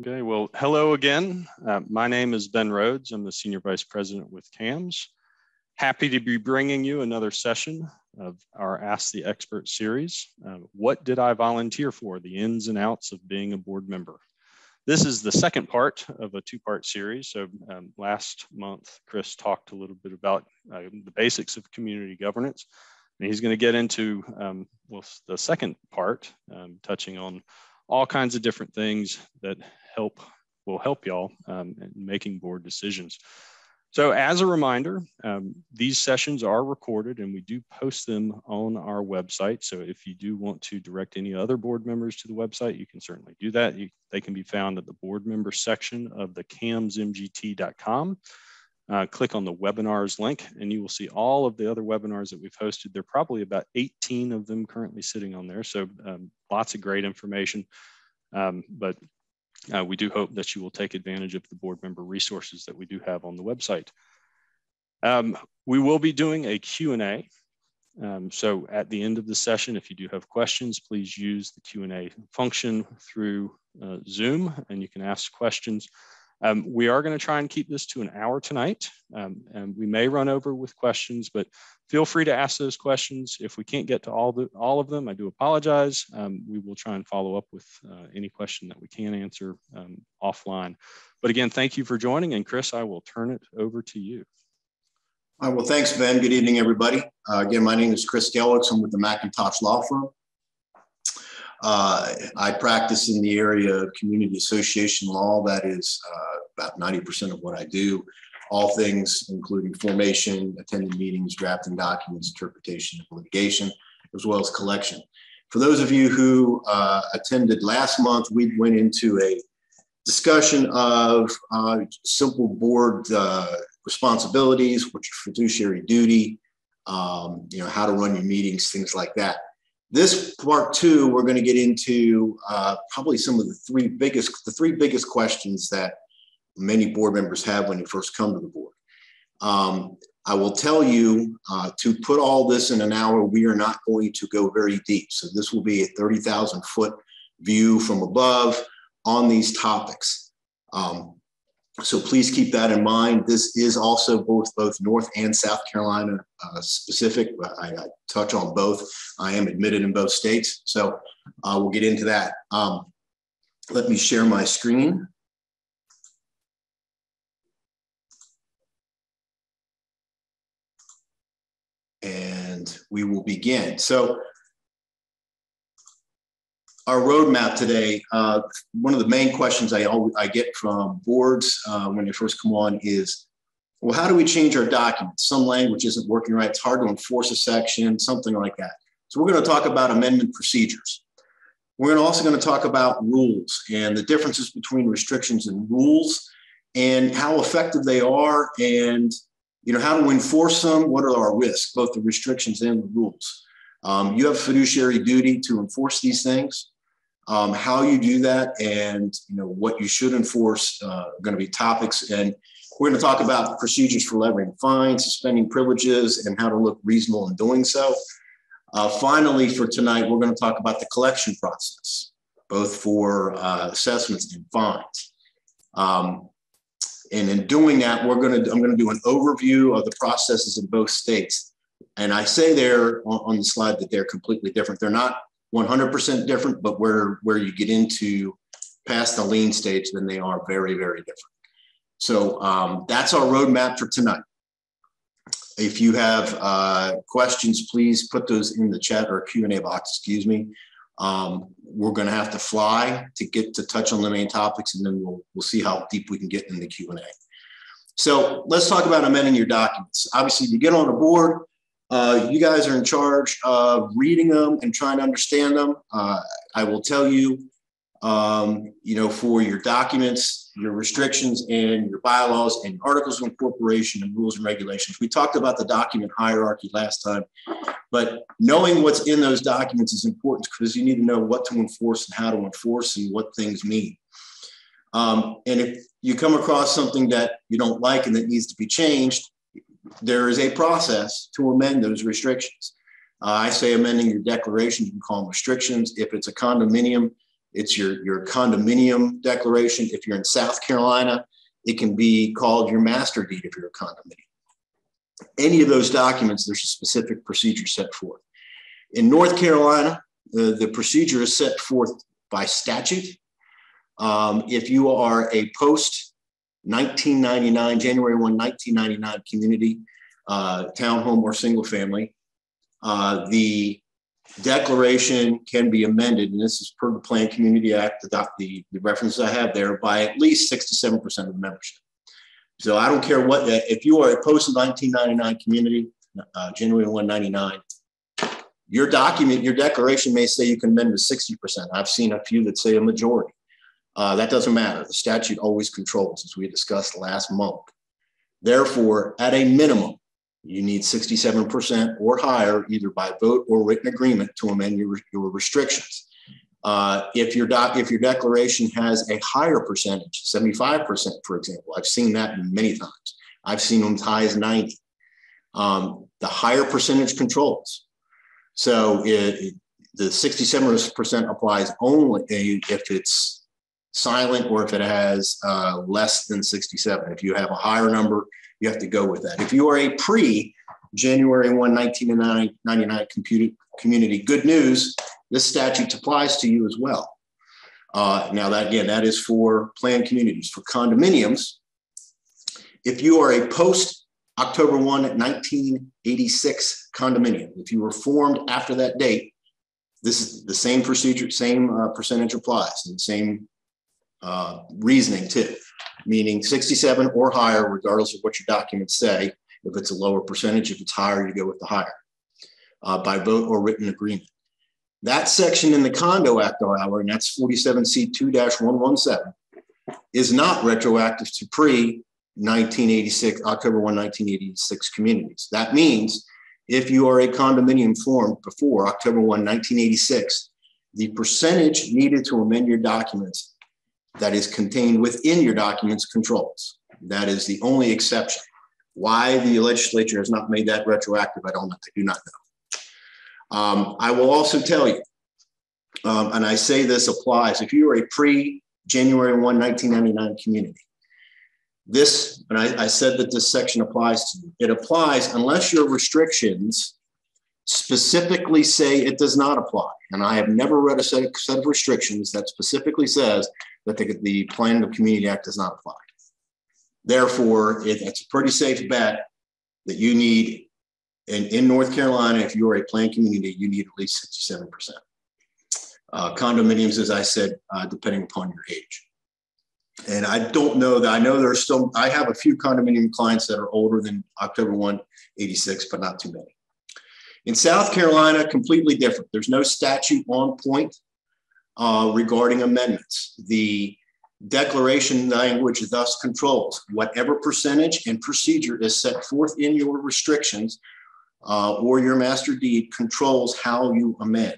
Okay, well, hello again. Uh, my name is Ben Rhodes. I'm the Senior Vice President with CAMS. Happy to be bringing you another session of our Ask the Expert series. Uh, what did I volunteer for? The ins and outs of being a board member. This is the second part of a two-part series. So um, last month, Chris talked a little bit about uh, the basics of community governance. And he's going to get into um, well, the second part, um, touching on all kinds of different things that help will help y'all um, in making board decisions. So as a reminder, um, these sessions are recorded and we do post them on our website. So if you do want to direct any other board members to the website, you can certainly do that. You, they can be found at the board member section of the camsmgt.com. Uh, click on the webinars link and you will see all of the other webinars that we've hosted. There are probably about 18 of them currently sitting on there. So um, lots of great information. Um, but uh, we do hope that you will take advantage of the board member resources that we do have on the website. Um, we will be doing a Q&A. Um, so at the end of the session, if you do have questions, please use the Q&A function through uh, Zoom and you can ask questions. Um, we are going to try and keep this to an hour tonight, um, and we may run over with questions, but feel free to ask those questions. If we can't get to all, the, all of them, I do apologize. Um, we will try and follow up with uh, any question that we can answer um, offline. But again, thank you for joining, and Chris, I will turn it over to you. All right, well, thanks, Ben. Good evening, everybody. Uh, again, my name is Chris Gelwicks. I'm with the McIntosh Law Firm. Uh, I practice in the area of community association law. That is uh, about 90% of what I do. All things, including formation, attending meetings, drafting documents, interpretation of litigation, as well as collection. For those of you who uh, attended last month, we went into a discussion of uh, simple board uh, responsibilities, which are fiduciary duty, um, you know, how to run your meetings, things like that. This part two, we're going to get into uh, probably some of the three biggest, the three biggest questions that many board members have when you first come to the board. Um, I will tell you uh, to put all this in an hour, we are not going to go very deep. So this will be a 30,000 foot view from above on these topics. Um, so please keep that in mind. This is also both both North and South Carolina uh, specific. I, I, touch on both. I am admitted in both states, so uh, we'll get into that. Um, let me share my screen. And we will begin. So our roadmap today, uh, one of the main questions I, always, I get from boards uh, when they first come on is, well, how do we change our documents? Some language isn't working right. It's hard to enforce a section, something like that. So we're going to talk about amendment procedures. We're also going to talk about rules and the differences between restrictions and rules and how effective they are and you know how to enforce them. What are our risks, both the restrictions and the rules? Um, you have fiduciary duty to enforce these things um, how you do that and you know what you should enforce uh, are going to be topics. And we're going to talk about procedures for levying fines suspending privileges and how to look reasonable in doing so. Uh, finally for tonight we're going to talk about the collection process both for uh, assessments and fines. Um, and in doing that we're going to i'm going to do an overview of the processes in both states. And i say there on, on the slide that they're completely different. They're not 100% different, but where, where you get into past the lien stage, then they are very, very different. So um, that's our roadmap for tonight. If you have uh, questions, please put those in the chat or Q&A box, excuse me. Um, we're going to have to fly to get to touch on the main topics, and then we'll, we'll see how deep we can get in the Q&A. So let's talk about amending your documents. Obviously, you get on a board, uh, you guys are in charge of reading them and trying to understand them. Uh, I will tell you, um, you know, for your documents, your restrictions, and your bylaws and articles of incorporation and rules and regulations. We talked about the document hierarchy last time, but knowing what's in those documents is important because you need to know what to enforce and how to enforce and what things mean. Um, and if you come across something that you don't like and that needs to be changed, there is a process to amend those restrictions. Uh, I say amending your declaration, you can call them restrictions. If it's a condominium, It's your, your condominium declaration. If you're in South Carolina, it can be called your master deed if you're a condominium. Any of those documents, there's a specific procedure set forth. In North Carolina, the, the procedure is set forth by statute. Um, if you are a post 1999, January 1, 1999 community, uh, townhome or single family, uh, the declaration can be amended, and this is per the Plan Community Act, the, the, the references I have there, by at least 67% of the membership. So I don't care what, if you are a post 1999 community, uh, January 199, your document, your declaration may say you can amend to 60%. I've seen a few that say a majority. Uh, that doesn't matter. The statute always controls, as we discussed last month. Therefore, at a minimum, you need 67% or higher, either by vote or written agreement, to amend your, your restrictions. Uh, if your doc, if your declaration has a higher percentage, 75%, for example, I've seen that many times. I've seen them as high as 90. Um, the higher percentage controls. So it, the 67% applies only if it's silent or if it has uh, less than 67. If you have a higher number, you have to go with that. If you are a pre January 1, 1999 community, good news, this statute applies to you as well. Uh, now that again, that is for planned communities. For condominiums, if you are a post October 1, 1986 condominium, if you were formed after that date, this is the same procedure, same uh, percentage applies, and same uh, reasoning too meaning 67 or higher, regardless of what your documents say. If it's a lower percentage, if it's higher, you go with the higher uh, by vote or written agreement. That section in the Condo Act, however, and that's 47C2 117, is not retroactive to pre 1986, October 1, 1986 communities. That means if you are a condominium formed before October 1, 1986, the percentage needed to amend your documents that is contained within your documents controls. That is the only exception. Why the legislature has not made that retroactive, I don't. I do not know. Um, I will also tell you, um, and I say this applies if you are a pre January 1, 1999 community. This, and I, I said that this section applies to you. It applies unless your restrictions specifically say it does not apply. And I have never read a set of, set of restrictions that specifically says that the, the Plan of Community Act does not apply. Therefore, it, it's a pretty safe bet that you need, in, in North Carolina, if you are a planned community, you need at least 67%. Uh, condominiums, as I said, uh, depending upon your age. And I don't know that I know there's still, I have a few condominium clients that are older than October 1, 86, but not too many. In South Carolina, completely different. There's no statute on point uh, regarding amendments. The declaration language thus controls whatever percentage and procedure is set forth in your restrictions uh, or your master deed controls how you amend.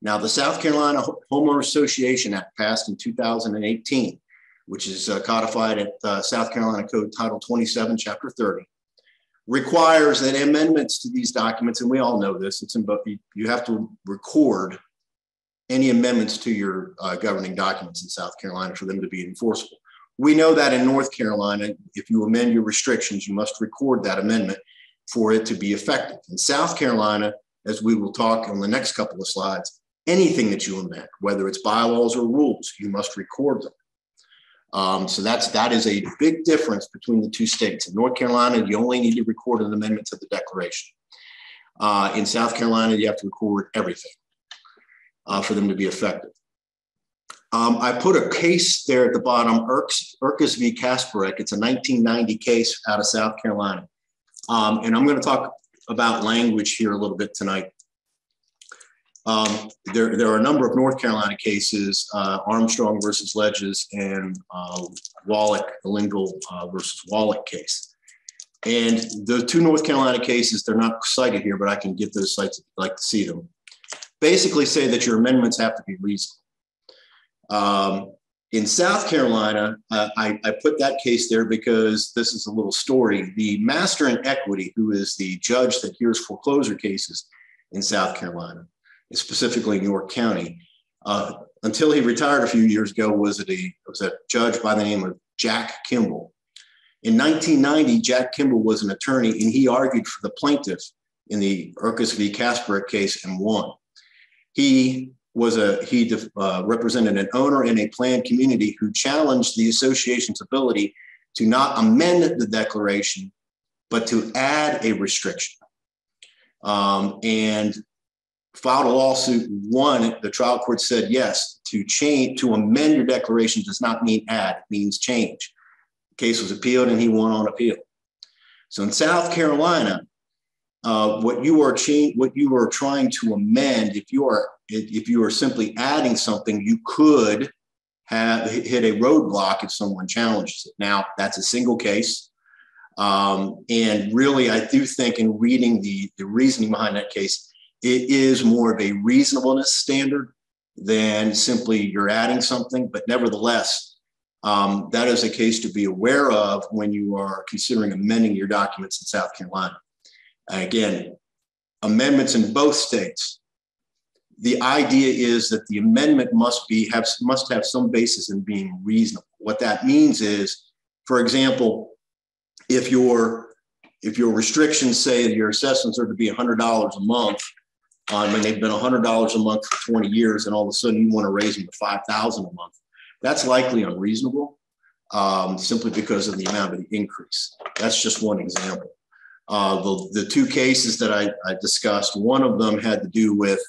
Now, the South Carolina Homeowner Association Act passed in 2018, which is uh, codified at uh, South Carolina Code Title 27, Chapter 30, requires that amendments to these documents, and we all know this, it's in both, you have to record any amendments to your uh, governing documents in South Carolina for them to be enforceable. We know that in North Carolina, if you amend your restrictions, you must record that amendment for it to be effective. In South Carolina, as we will talk on the next couple of slides, anything that you amend, whether it's bylaws or rules, you must record them. Um, so that's that is a big difference between the two states. In North Carolina, you only need to record an amendment to the declaration. Uh, in South Carolina, you have to record everything uh, for them to be effective. Um, I put a case there at the bottom, Erkes v. Kasperek. It's a 1990 case out of South Carolina. Um, and I'm going to talk about language here a little bit tonight. Um, there, there are a number of North Carolina cases, uh, Armstrong versus Ledges and uh, Wallach, the Lingle uh, versus Wallach case. And the two North Carolina cases, they're not cited here, but I can get those sites if you'd like to see them basically say that your amendments have to be reasonable. Um, in South Carolina, uh, I, I, put that case there because this is a little story. The master in equity, who is the judge that hears foreclosure cases in South Carolina, specifically in York County, uh, until he retired a few years ago, was a was a judge by the name of Jack Kimball. In 1990, Jack Kimball was an attorney, and he argued for the plaintiff in the Urquhart v. Kasperek case and won. He was a he uh, represented an owner in a planned community who challenged the association's ability to not amend the declaration, but to add a restriction. Um, and filed a lawsuit, won The trial court said yes, to change, to amend your declaration does not mean add, it means change. The case was appealed and he won on appeal. So in South Carolina, uh, what you are change, what you are trying to amend, if you are if you are simply adding something, you could have hit a roadblock if someone challenges it. Now that's a single case, um, and really, I do think in reading the the reasoning behind that case, it is more of a reasonableness standard than simply you're adding something. But nevertheless, um, that is a case to be aware of when you are considering amending your documents in South Carolina. Again, amendments in both states. The idea is that the amendment must be have must have some basis in being reasonable. What that means is, for example, if your if your restrictions say that your assessments are to be $100 a month, um, and they've been $100 a month for 20 years, and all of a sudden you want to raise them to 5,000 a month, that's likely unreasonable, um, simply because of the amount of the increase. That's just one example. Uh, the, the two cases that I, I discussed, one of them had to do with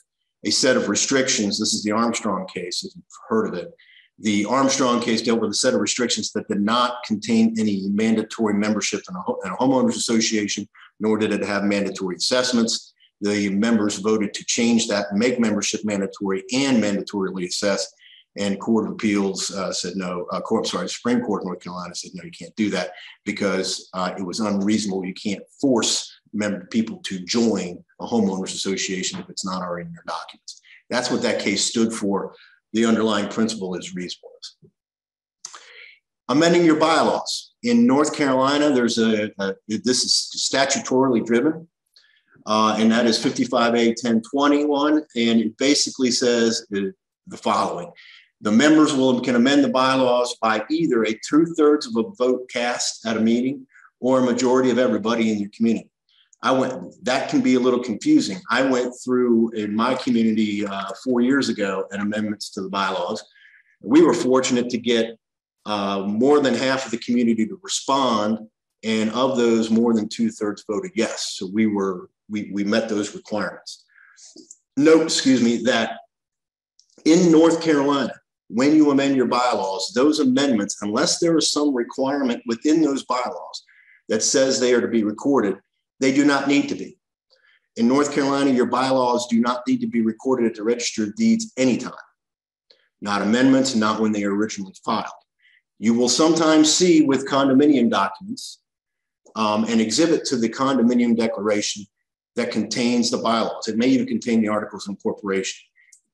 a set of restrictions. This is the Armstrong case, if you've heard of it. The Armstrong case dealt with a set of restrictions that did not contain any mandatory membership in a, in a homeowners association, nor did it have mandatory assessments. The members voted to change that make membership mandatory and mandatorily assessed. And Court of Appeals uh, said no. Uh, court, sorry, Supreme Court of North Carolina said no, you can't do that because uh, it was unreasonable. You can't force member people to join a homeowners association if it's not already in their documents. That's what that case stood for. The underlying principle is reasonableness. Amending your bylaws. In North Carolina, there's a, a this is statutorily driven, uh, and that is 55A 1021, and it basically says the, the following the members will can amend the bylaws by either a two thirds of a vote cast at a meeting or a majority of everybody in your community. I went, that can be a little confusing. I went through in my community uh, four years ago and amendments to the bylaws. We were fortunate to get uh, more than half of the community to respond. And of those, more than two thirds voted yes. So we were, we, we met those requirements. Note, excuse me, that in North Carolina, when you amend your bylaws, those amendments, unless there is some requirement within those bylaws that says they are to be recorded, they do not need to be. In North Carolina, your bylaws do not need to be recorded at the register of deeds anytime, not amendments, not when they are originally filed. You will sometimes see with condominium documents um, an exhibit to the condominium declaration that contains the bylaws. It may even contain the articles of incorporation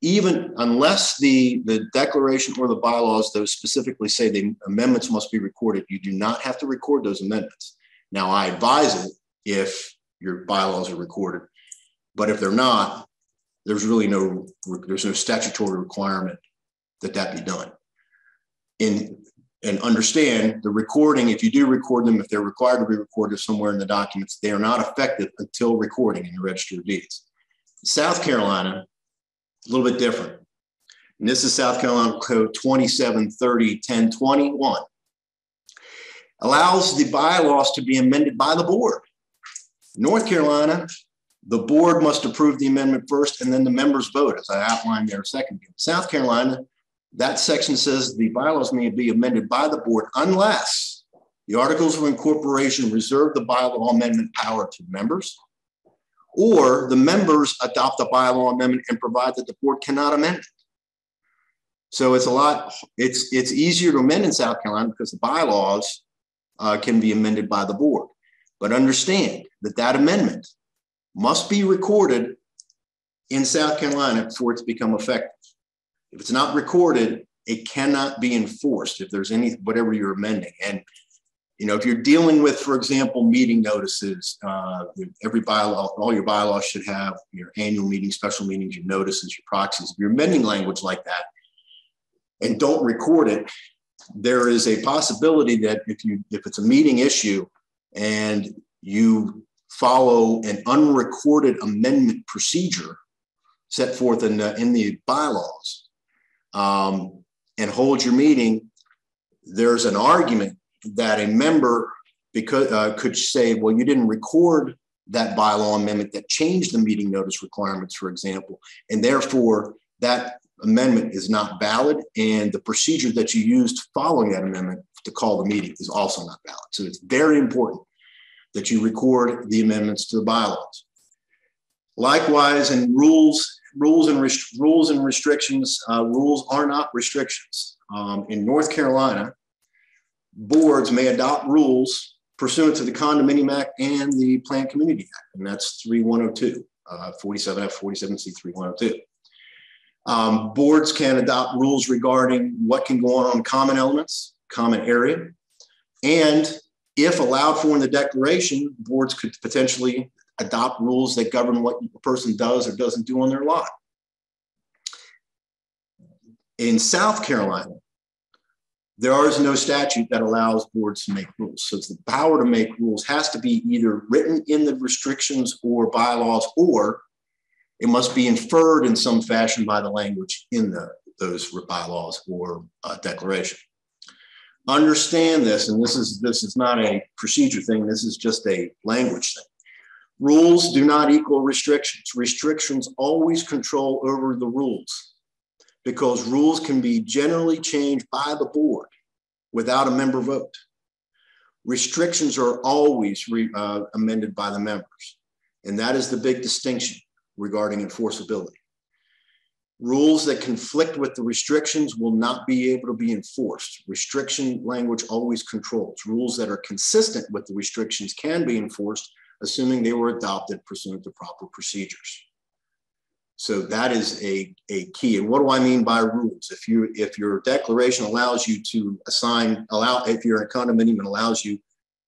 even unless the, the declaration or the bylaws, those specifically say the amendments must be recorded, you do not have to record those amendments. Now, I advise it if your bylaws are recorded, but if they're not, there's really no there's no statutory requirement that that be done. In and understand the recording, if you do record them, if they're required to be recorded somewhere in the documents, they are not effective until recording in the register of deeds. South Carolina, a little bit different. And this is South Carolina Code 2730 1021. Allows the bylaws to be amended by the board. North Carolina, the board must approve the amendment first and then the members vote, as I outlined there a second ago. South Carolina, that section says the bylaws may be amended by the board unless the articles of incorporation reserve the bylaw amendment power to members or the members adopt a bylaw amendment and provide that the board cannot amend it. So it's a lot, it's, it's easier to amend in South Carolina because the bylaws uh, can be amended by the board. But understand that that amendment must be recorded in South Carolina for it to become effective. If it's not recorded, it cannot be enforced if there's any, whatever you're amending. And you know, if you're dealing with, for example, meeting notices, uh, every bylaw, all your bylaws should have your annual meetings, special meetings, your notices, your proxies. If you're amending language like that, and don't record it, there is a possibility that if you if it's a meeting issue and you follow an unrecorded amendment procedure set forth in the, in the bylaws um, and hold your meeting, there's an argument that a member because uh, could say, well, you didn't record that bylaw amendment that changed the meeting notice requirements, for example, and therefore that amendment is not valid, and the procedure that you used following that amendment to call the meeting is also not valid. So it's very important that you record the amendments to the bylaws. Likewise, in rules, rules and rules and restrictions, uh, rules are not restrictions. Um, in North Carolina, boards may adopt rules pursuant to the Condominium Act and the Planned Community Act, and that's 3102, uh, 47F, 47C, 3102. Um, boards can adopt rules regarding what can go on on common elements, common area, and if allowed for in the declaration, boards could potentially adopt rules that govern what a person does or doesn't do on their lot. In South Carolina, there is no statute that allows boards to make rules. So the power to make rules has to be either written in the restrictions or bylaws, or it must be inferred in some fashion by the language in the, those bylaws or uh, declaration. Understand this, and this is this is not a procedure thing. This is just a language thing. Rules do not equal restrictions. Restrictions always control over the rules because rules can be generally changed by the board without a member vote. Restrictions are always re, uh, amended by the members. And that is the big distinction regarding enforceability. Rules that conflict with the restrictions will not be able to be enforced. Restriction language always controls. Rules that are consistent with the restrictions can be enforced, assuming they were adopted pursuant to proper procedures. So that is a, a key. And what do I mean by rules? If you if your declaration allows you to assign allow if a condominium allows you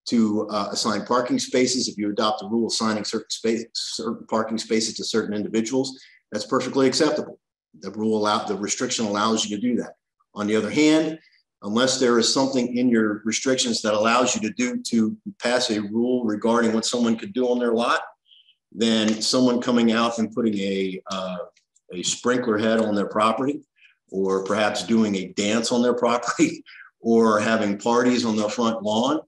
to uh, assign parking spaces, if you adopt a rule assigning certain space certain parking spaces to certain individuals, that's perfectly acceptable. The rule allow the restriction allows you to do that. On the other hand, unless there is something in your restrictions that allows you to do to pass a rule regarding what someone could do on their lot, then someone coming out and putting a, uh, a sprinkler head on their property, or perhaps doing a dance on their property, or having parties on their front lawn.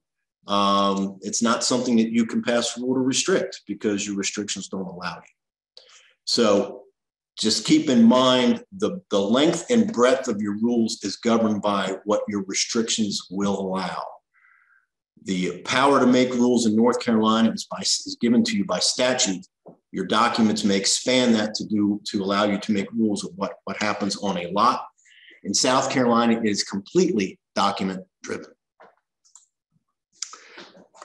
Um, it's not something that you can pass rule to restrict because your restrictions don't allow you. So just keep in mind the, the length and breadth of your rules is governed by what your restrictions will allow. The power to make rules in North Carolina is, by, is given to you by statute. Your documents may expand that to do to allow you to make rules of what, what happens on a lot. In South Carolina, it is completely document driven.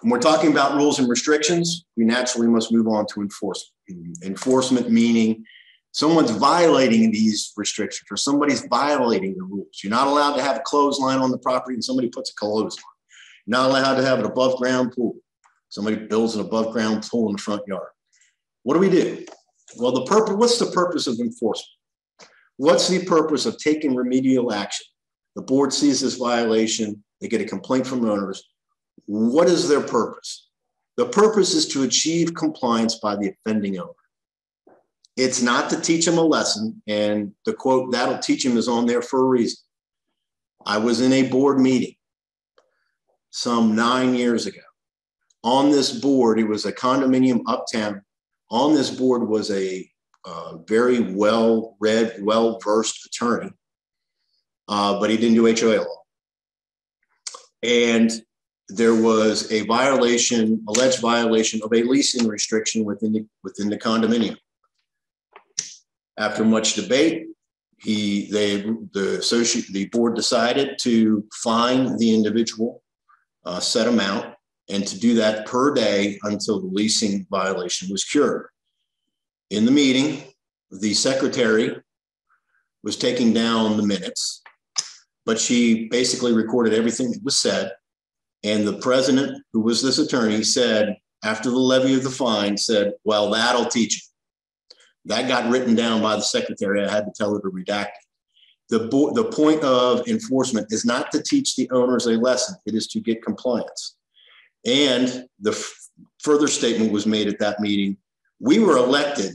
When we're talking about rules and restrictions, we naturally must move on to enforcement. Enforcement meaning someone's violating these restrictions or somebody's violating the rules. You're not allowed to have a clothesline on the property and somebody puts a clothesline. You're not allowed to have an above ground pool. Somebody builds an above ground pool in the front yard. What do we do? Well, the purpose, what's the purpose of enforcement? What's the purpose of taking remedial action? The board sees this violation, they get a complaint from owners. What is their purpose? The purpose is to achieve compliance by the offending owner. It's not to teach them a lesson. And the quote, that'll teach them is on there for a reason. I was in a board meeting some nine years ago. On this board, it was a condominium uptown. On this board was a uh, very well read, well versed attorney, uh, but he didn't do HOA law. And there was a violation, alleged violation of a leasing restriction within the, within the condominium. After much debate, he they the associate the board decided to fine the individual uh, set amount and to do that per day until the leasing violation was cured. In the meeting, the secretary was taking down the minutes, but she basically recorded everything that was said. And the president, who was this attorney, said, after the levy of the fine, said, Well, that'll teach you. That got written down by the secretary. I had to tell her to redact it. The, bo- the point of enforcement is not to teach the owners a lesson, it is to get compliance. And the f- further statement was made at that meeting we were elected,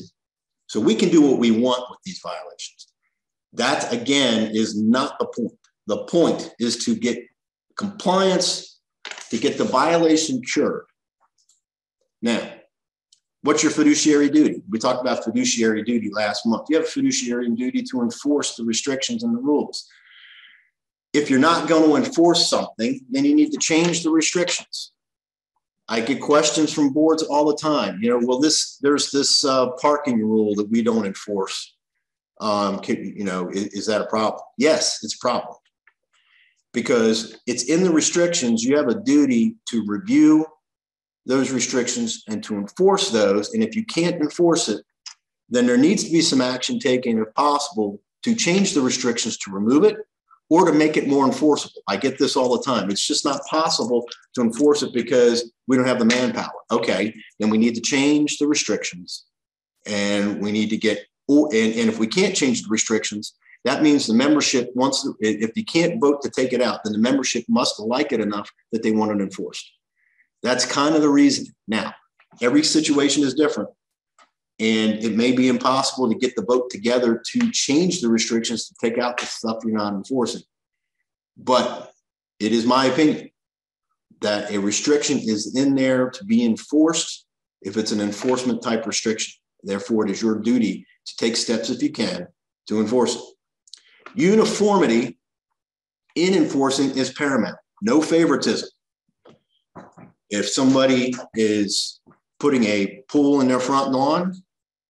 so we can do what we want with these violations. That, again, is not the point. The point is to get compliance, to get the violation cured. Now, what's your fiduciary duty? We talked about fiduciary duty last month. You have a fiduciary duty to enforce the restrictions and the rules. If you're not going to enforce something, then you need to change the restrictions. I get questions from boards all the time. You know, well, this there's this uh, parking rule that we don't enforce. Um, can, you know, is, is that a problem? Yes, it's a problem because it's in the restrictions. You have a duty to review those restrictions and to enforce those. And if you can't enforce it, then there needs to be some action taken, if possible, to change the restrictions to remove it or to make it more enforceable. I get this all the time. It's just not possible to enforce it because we don't have the manpower. Okay, then we need to change the restrictions and we need to get, and, and if we can't change the restrictions, that means the membership wants, if you can't vote to take it out, then the membership must like it enough that they want it enforced. That's kind of the reason. Now, every situation is different. And it may be impossible to get the vote together to change the restrictions to take out the stuff you're not enforcing. But it is my opinion that a restriction is in there to be enforced if it's an enforcement type restriction. Therefore, it is your duty to take steps if you can to enforce it. Uniformity in enforcing is paramount, no favoritism. If somebody is putting a pool in their front lawn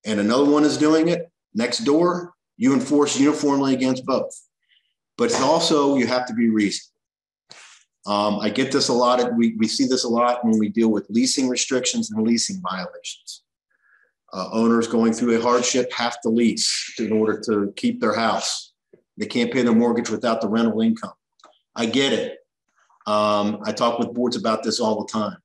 and another one is doing it next door, you enforce uniformly against both. But it's also, you have to be reasonable. Um, I get this a lot. Of, we, we see this a lot when we deal with leasing restrictions and leasing violations. Uh, owners going through a hardship have to lease in order to keep their house. They can't pay their mortgage without the rental income. I get it. Um, I talk with boards about this all the time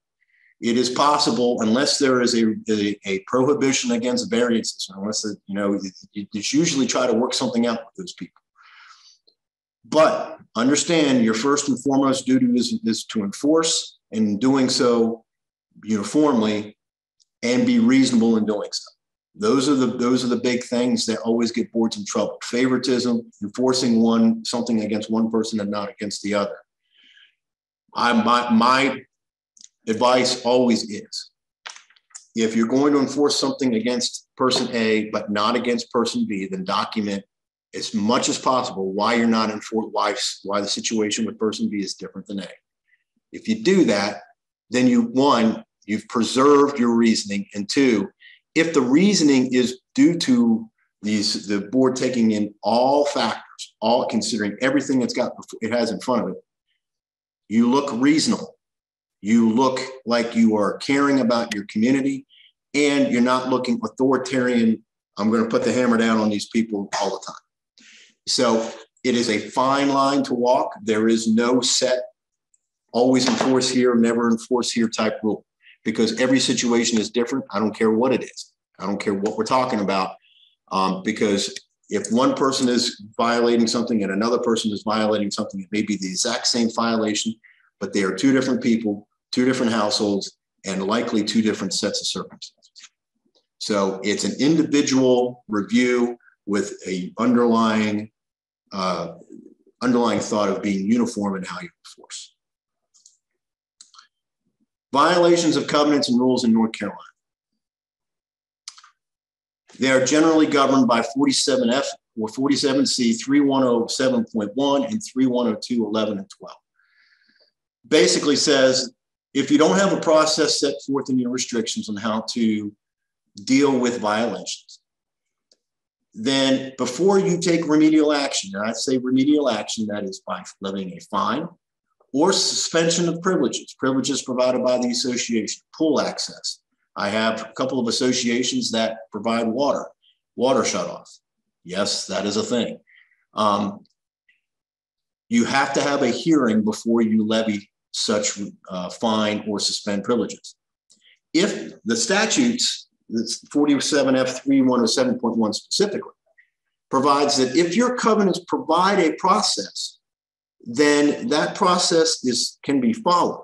it is possible unless there is a, a, a prohibition against variances, unless, it, you know, you usually try to work something out with those people. But understand your first and foremost duty is, is to enforce and doing so uniformly and be reasonable in doing so. Those are the those are the big things that always get boards in trouble. Favoritism, enforcing one something against one person and not against the other. I my my advice always is if you're going to enforce something against person A but not against person B, then document as much as possible why you're not enforcing why, why the situation with person B is different than A. If you do that, then you one, you've preserved your reasoning, and two, if the reasoning is due to these the board taking in all factors, all considering everything it's got it has in front of it, you look reasonable you look like you are caring about your community and you're not looking authoritarian. I'm going to put the hammer down on these people all the time. So it is a fine line to walk. There is no set, always enforce here, never enforce here type rule because every situation is different. I don't care what it is. I don't care what we're talking about um, because if one person is violating something and another person is violating something, it may be the exact same violation, but they are two different people two different households, and likely two different sets of circumstances. So it's an individual review with a underlying uh, underlying thought of being uniform in how you enforce. Violations of covenants and rules in North Carolina. They are generally governed by 47F or 47C 3107.1 and 3102, 11, and 12. Basically says if you don't have a process set forth in your restrictions on how to deal with violations, then before you take remedial action, and I say remedial action, that is by levying a fine or suspension of privileges, privileges provided by the association, pool access. I have a couple of associations that provide water, water shutoff. Yes, that is a thing. Um, you have to have a hearing before you levy such uh, fine or suspend privileges. If the statutes, 47F3107.1 specifically, provides that if your covenants provide a process, then that process is can be followed.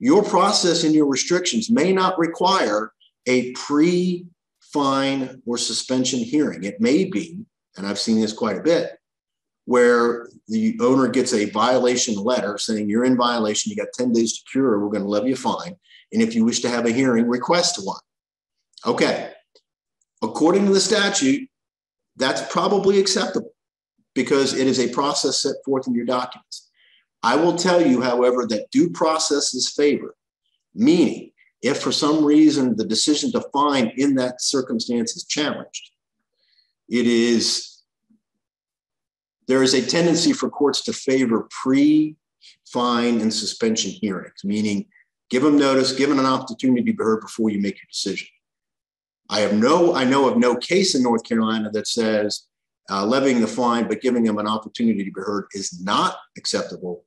Your process and your restrictions may not require a pre fine or suspension hearing. It may be, and I've seen this quite a bit, where the owner gets a violation letter saying you're in violation, you got 10 days to cure, we're going to levy a fine. And if you wish to have a hearing, request one. Okay. According to the statute, that's probably acceptable because it is a process set forth in your documents. I will tell you, however, that due process is favored, meaning if for some reason the decision to fine in that circumstance is challenged, it is there is a tendency for courts to favor pre fine and suspension hearings, meaning give them notice, give them an opportunity to be heard before you make your decision. I have no, I know of no case in North Carolina that says uh, levying the fine but giving them an opportunity to be heard is not acceptable.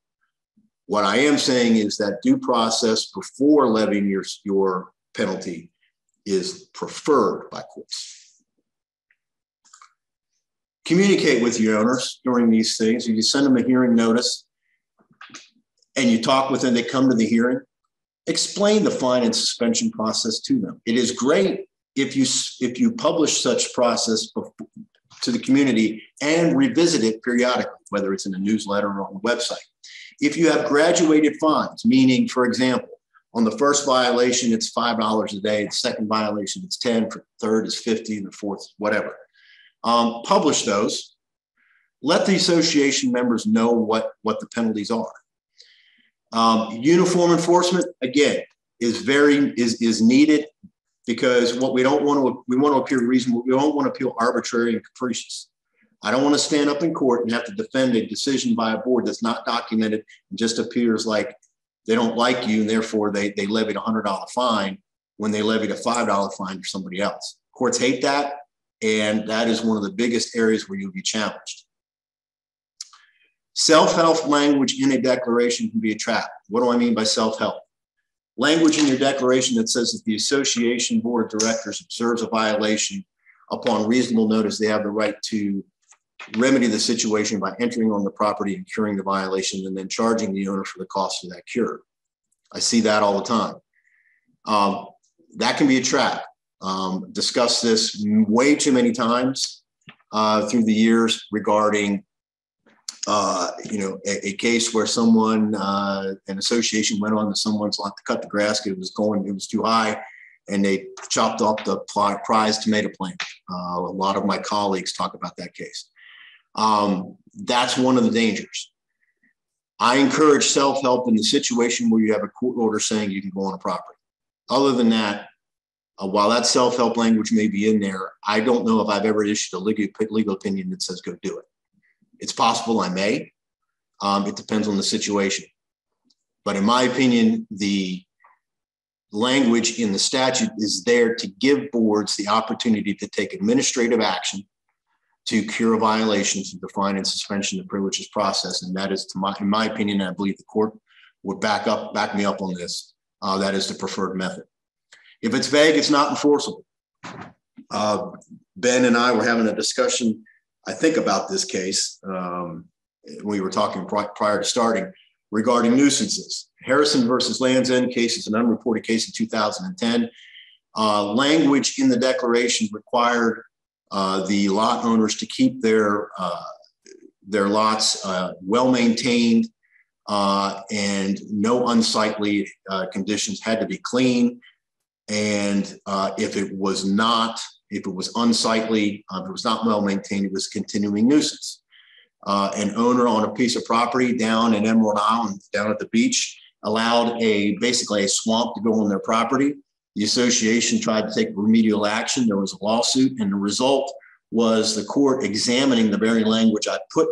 What I am saying is that due process before levying your, your penalty is preferred by courts. Communicate with your owners during these things. You send them a hearing notice and you talk with them, they come to the hearing. Explain the fine and suspension process to them. It is great if you if you publish such process to the community and revisit it periodically, whether it's in a newsletter or on the website. If you have graduated fines, meaning, for example, on the first violation, it's $5 a day. The second violation, it's 10. For third is 50, and the fourth, whatever. Um, publish those. Let the association members know what, what the penalties are. Um, uniform enforcement, again, is very is, is needed because what we don't want to we want to appear reasonable. We don't want to appear arbitrary and capricious. I don't want to stand up in court and have to defend a decision by a board that's not documented and just appears like they don't like you and therefore they, they levied a $100 fine when they levied a $5 fine for somebody else. Courts hate that, and that is one of the biggest areas where you'll be challenged. Self help language in a declaration can be a trap. What do I mean by self help? Language in your declaration that says that the association board of directors observes a violation upon reasonable notice, they have the right to remedy the situation by entering on the property and curing the violation and then charging the owner for the cost of that cure. I see that all the time. Um, that can be a trap. Um, discussed this way too many times uh, through the years regarding, uh, you know, a, a, case where someone, uh, an association went on to someone's lot to cut the grass. Because it was going, it was too high, and they chopped off the prize tomato plant. Uh, a lot of my colleagues talk about that case. Um, that's one of the dangers. I encourage self help in the situation where you have a court order saying you can go on a property. Other than that, uh, while that self help language may be in there, I don't know if I've ever issued a legal, legal opinion that says go do it. It's possible I may. Um, it depends on the situation. But in my opinion, the language in the statute is there to give boards the opportunity to take administrative action to cure a violation through the fine and suspension of privileges process. And that is, to my, in my opinion, I believe the court would back up, back me up on this. Uh, that is the preferred method. If it's vague, it's not enforceable. Uh, ben and I were having a discussion, I think, about this case. Um, we were talking pri- prior to starting regarding nuisances. Harrison versus Land's End case is an unreported case in 2010. Uh, language in the declaration required uh, the lot owners to keep their uh, their lots uh, well maintained uh, and no unsightly conditions had to be clean. And if it was not, if it was unsightly, if it was not well maintained, it was continuing nuisance. an owner on a piece of property down in Emerald Island, down at the beach, allowed a basically a swamp to go on their property the association tried to take remedial action. There was a lawsuit, and the result was the court examining the very language I put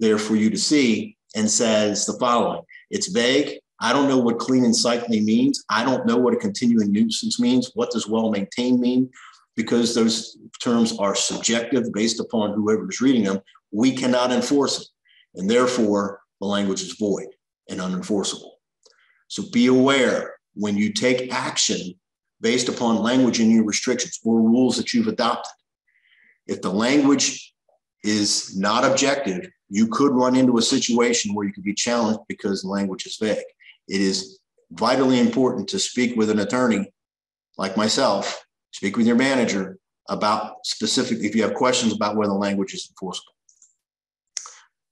there for you to see and says the following It's vague. I don't know what clean and cycling means. I don't know what a continuing nuisance means. What does well maintained mean? Because those terms are subjective based upon whoever is reading them. We cannot enforce it. And therefore, the language is void and unenforceable. So be aware when you take action based upon language in your restrictions or rules that you've adopted. If the language is not objective, you could run into a situation where you could be challenged because the language is vague. It is vitally important to speak with an attorney like myself, speak with your manager about specific, if you have questions about whether the language is enforceable.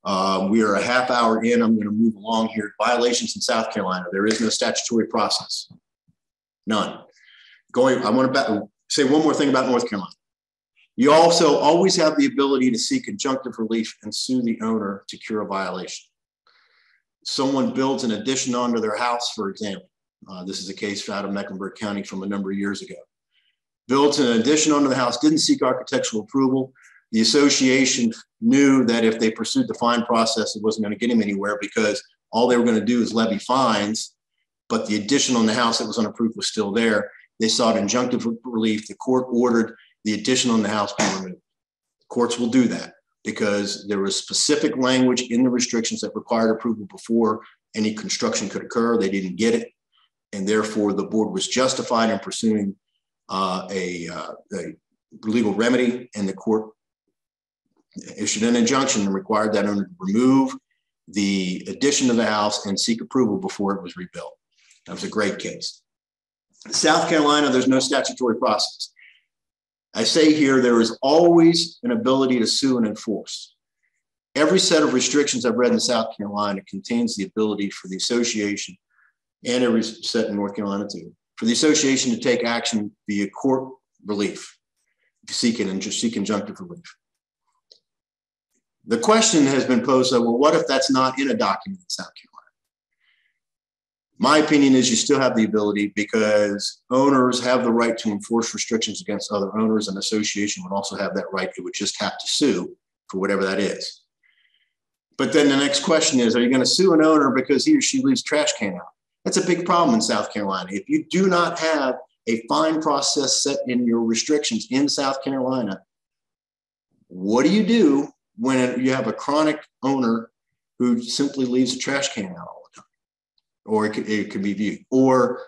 Uh, we are a half hour in. I'm going to move along here. Violations in South Carolina. There is no statutory process. None. Going, I want to say one more thing about North Carolina. You also always have the ability to seek injunctive relief and sue the owner to cure a violation. Someone builds an addition onto their house, for example. Uh, this is a case out of Mecklenburg County from a number of years ago. Built an addition onto the house, didn't seek architectural approval. The association knew that if they pursued the fine process, it wasn't going to get him anywhere because all they were going to do is levy fines. But the addition on the house that was unapproved was still there. They sought injunctive relief. The court ordered the addition on the house be removed. Courts will do that because there was specific language in the restrictions that required approval before any construction could occur. They didn't get it. And therefore, the board was justified in pursuing uh, a, uh, a, legal remedy, and the court issued an injunction and required that owner to remove the addition to the house and seek approval before it was rebuilt. That was a great case. South Carolina, there's no statutory process. I say here there is always an ability to sue and enforce. Every set of restrictions I've read in South Carolina contains the ability for the association, and every set in North Carolina too, for the association to take action via court relief, seek, an, seek injunctive relief. The question has been posed that, well, what if that's not in a document in South Carolina? My opinion is you still have the ability because owners have the right to enforce restrictions against other owners. An association would also have that right. It would just have to sue for whatever that is. But then the next question is, are you going to sue an owner because he or she leaves trash can out? That's a big problem in South Carolina. If you do not have a fine process set in your restrictions in South Carolina, what do you do when you have a chronic owner who simply leaves a trash can out? Or it could, it could be viewed, or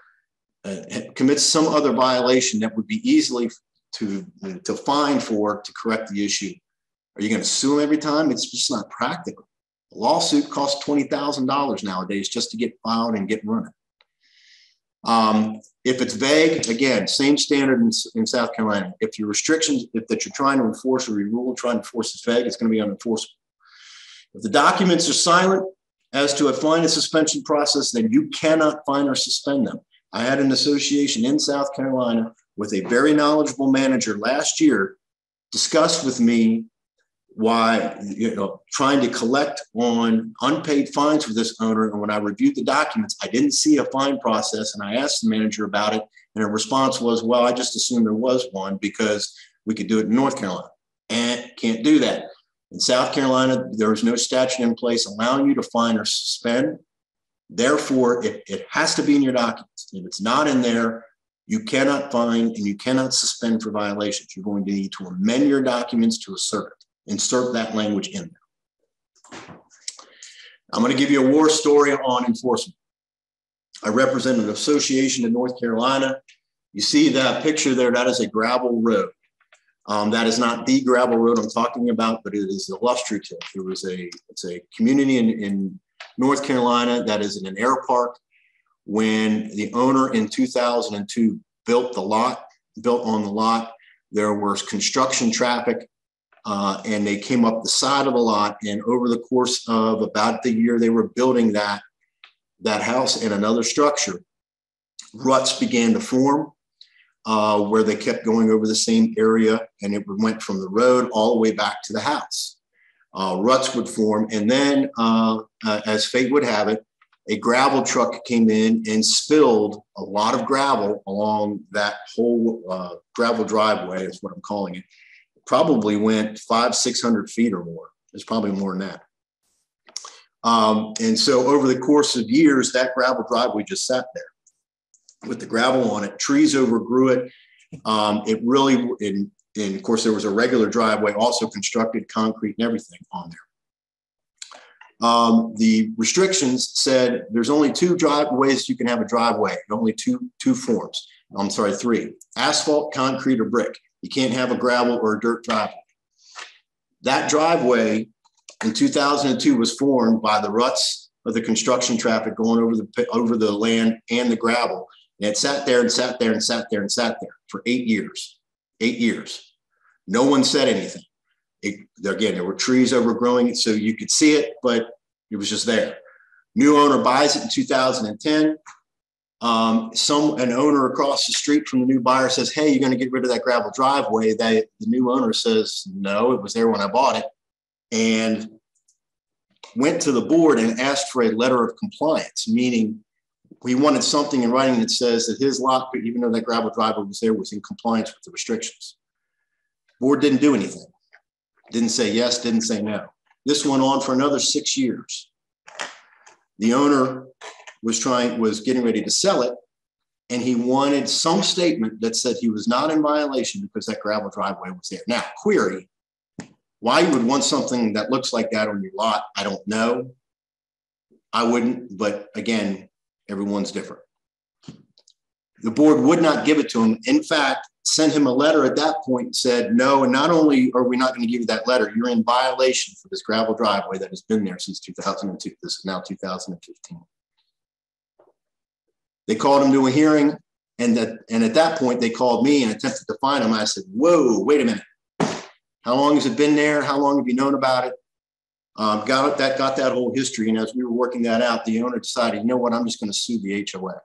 uh, commits some other violation that would be easily to, to fine for to correct the issue. Are you going to sue them every time? It's just not practical. A lawsuit costs $20,000 nowadays just to get filed and get running. Um, if it's vague, again, same standard in, in, South Carolina. If your restrictions if that you're trying to enforce or your rule trying to enforce is vague, it's going to be unenforceable. If the documents are silent as to a fine and suspension process, then you cannot fine or suspend them. I had an association in South Carolina with a very knowledgeable manager last year discuss with me why you know trying to collect on unpaid fines for this owner. And when i reviewed the documents i didn't see a fine process. And i asked the manager about it. And her response was well i just assumed there was one because we could do it in north carolina. And can't do that in south carolina there is no statute in place allowing you to fine or suspend therefore it, it has to be in your documents if it's not in there you cannot fine and you cannot suspend for violations you're going to need to amend your documents to assert it insert that language in there. I'm going to give you a war story on enforcement. I represent an association in North Carolina. You see that picture there, that is a gravel road. Um, that is not the gravel road I'm talking about, but it is illustrative. There was a, it's a community in, in North Carolina that is in an air park. When the owner in 2002 built the lot, built on the lot, there was construction traffic uh, and they came up the side of the lot. And over the course of about the year they were building that, that house and another structure, ruts began to form uh, where they kept going over the same area and it went from the road all the way back to the house. Uh, ruts would form. And then, uh, uh, as fate would have it, a gravel truck came in and spilled a lot of gravel along that whole uh, gravel driveway, is what I'm calling it probably went five, 600 feet or more. It's probably more than that. Um, and so over the course of years, that gravel driveway just sat there with the gravel on it. Trees overgrew it. Um, it really, and, and of course, there was a regular driveway also constructed, concrete and everything on there. Um, the restrictions said there's only two driveways you can have a driveway, only two two forms. I'm sorry, three: asphalt, concrete, or brick. You can't have a gravel or a dirt driveway. That driveway in 2002 was formed by the ruts of the construction traffic going over the over the land and the gravel. And it sat there and sat there and sat there and sat there for eight years. Eight years. No one said anything. It, again, there were trees overgrowing it, so you could see it, but it was just there. New owner buys it in 2010. Um, some an owner across the street from the new buyer says, "Hey, you're going to get rid of that gravel driveway." They, the new owner says, "No, it was there when I bought it," and went to the board and asked for a letter of compliance, meaning we wanted something in writing that says that his lot, even though that gravel driveway was there, was in compliance with the restrictions. Board didn't do anything. Didn't say yes, didn't say no. This went on for another six years. The owner was trying, was getting ready to sell it, and he wanted some statement that said he was not in violation because that gravel driveway was there. Now, query, why you would want something that looks like that on your lot, I don't know. I wouldn't, but again, everyone's different. The board would not give it to him. In fact, sent him a letter at that point and said, no, and not only are we not going to give you that letter, you're in violation for this gravel driveway that has been there since 2002. This is now 2015. They called him to a hearing, and that and at that point they called me and attempted to find him. I said, whoa, wait a minute. How long has it been there? How long have you known about it? Um, got that got that whole history, and as we were working that out, the owner decided, you know what, I'm just going to sue the HOA.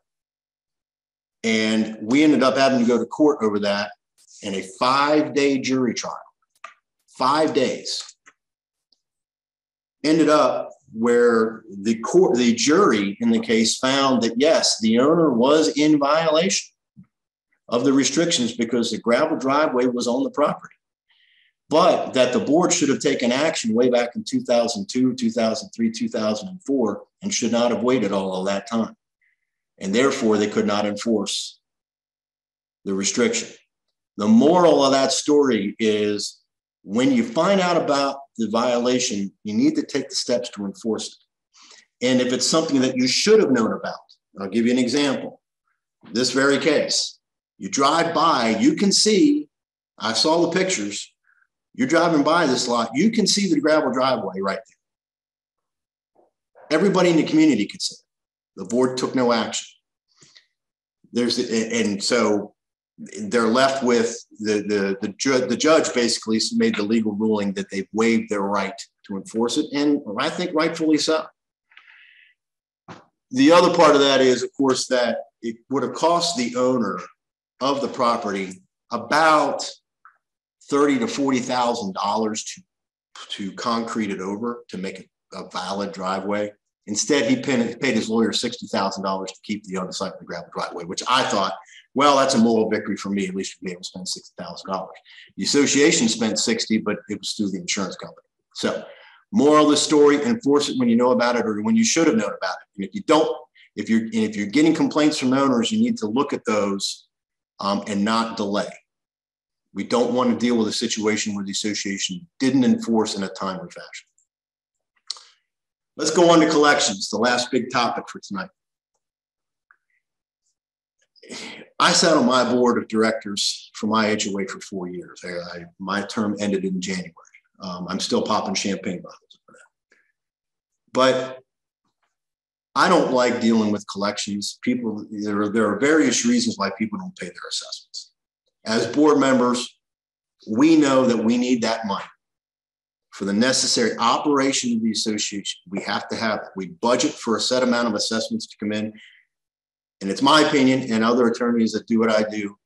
And we ended up having to go to court over that in a five day jury trial. Five days. Ended up where the court, the jury in the case found that yes, the owner was in violation of the restrictions because the gravel driveway was on the property. But that the board should have taken action way back in 2002, 2003, 2004, and should not have waited all of that time and therefore they could not enforce the restriction. The moral of that story is when you find out about the violation, you need to take the steps to enforce it. And if it's something that you should have known about, I'll give you an example. This very case, you drive by, you can see, I saw the pictures. You're driving by this lot, you can see the gravel driveway right there. Everybody in the community could see it. The board took no action. There's and so they're left with the the the, ju- the judge basically made the legal ruling that they've waived their right to enforce it, and I think rightfully so. The other part of that is, of course, that it would have cost the owner of the property about thirty to forty thousand dollars to to concrete it over to make it a valid driveway. Instead, he paid his lawyer $60,000 to keep the unsightly gravel driveway, which I thought, well, that's a moral victory for me. At least we be able to spend $60,000. The association spent 60, but it was through the insurance company. So moral of the story, enforce it when you know about it or when you should have known about it. And if you don't, if you're, if you're getting complaints from owners, you need to look at those um, and not delay. We don't want to deal with a situation where the association didn't enforce in a timely fashion. Let's go on to collections, the last big topic for tonight. I sat on my board of directors for my HOA for four years. I, I, my term ended in January. Um, I'm still popping champagne bottles. But I don't like dealing with collections. People, there are, there are various reasons why people don't pay their assessments. As board members, we know that we need that money for the necessary operation of the association, we have to have, we budget for a set amount of assessments to come in. And it's my opinion and other attorneys that do what I do,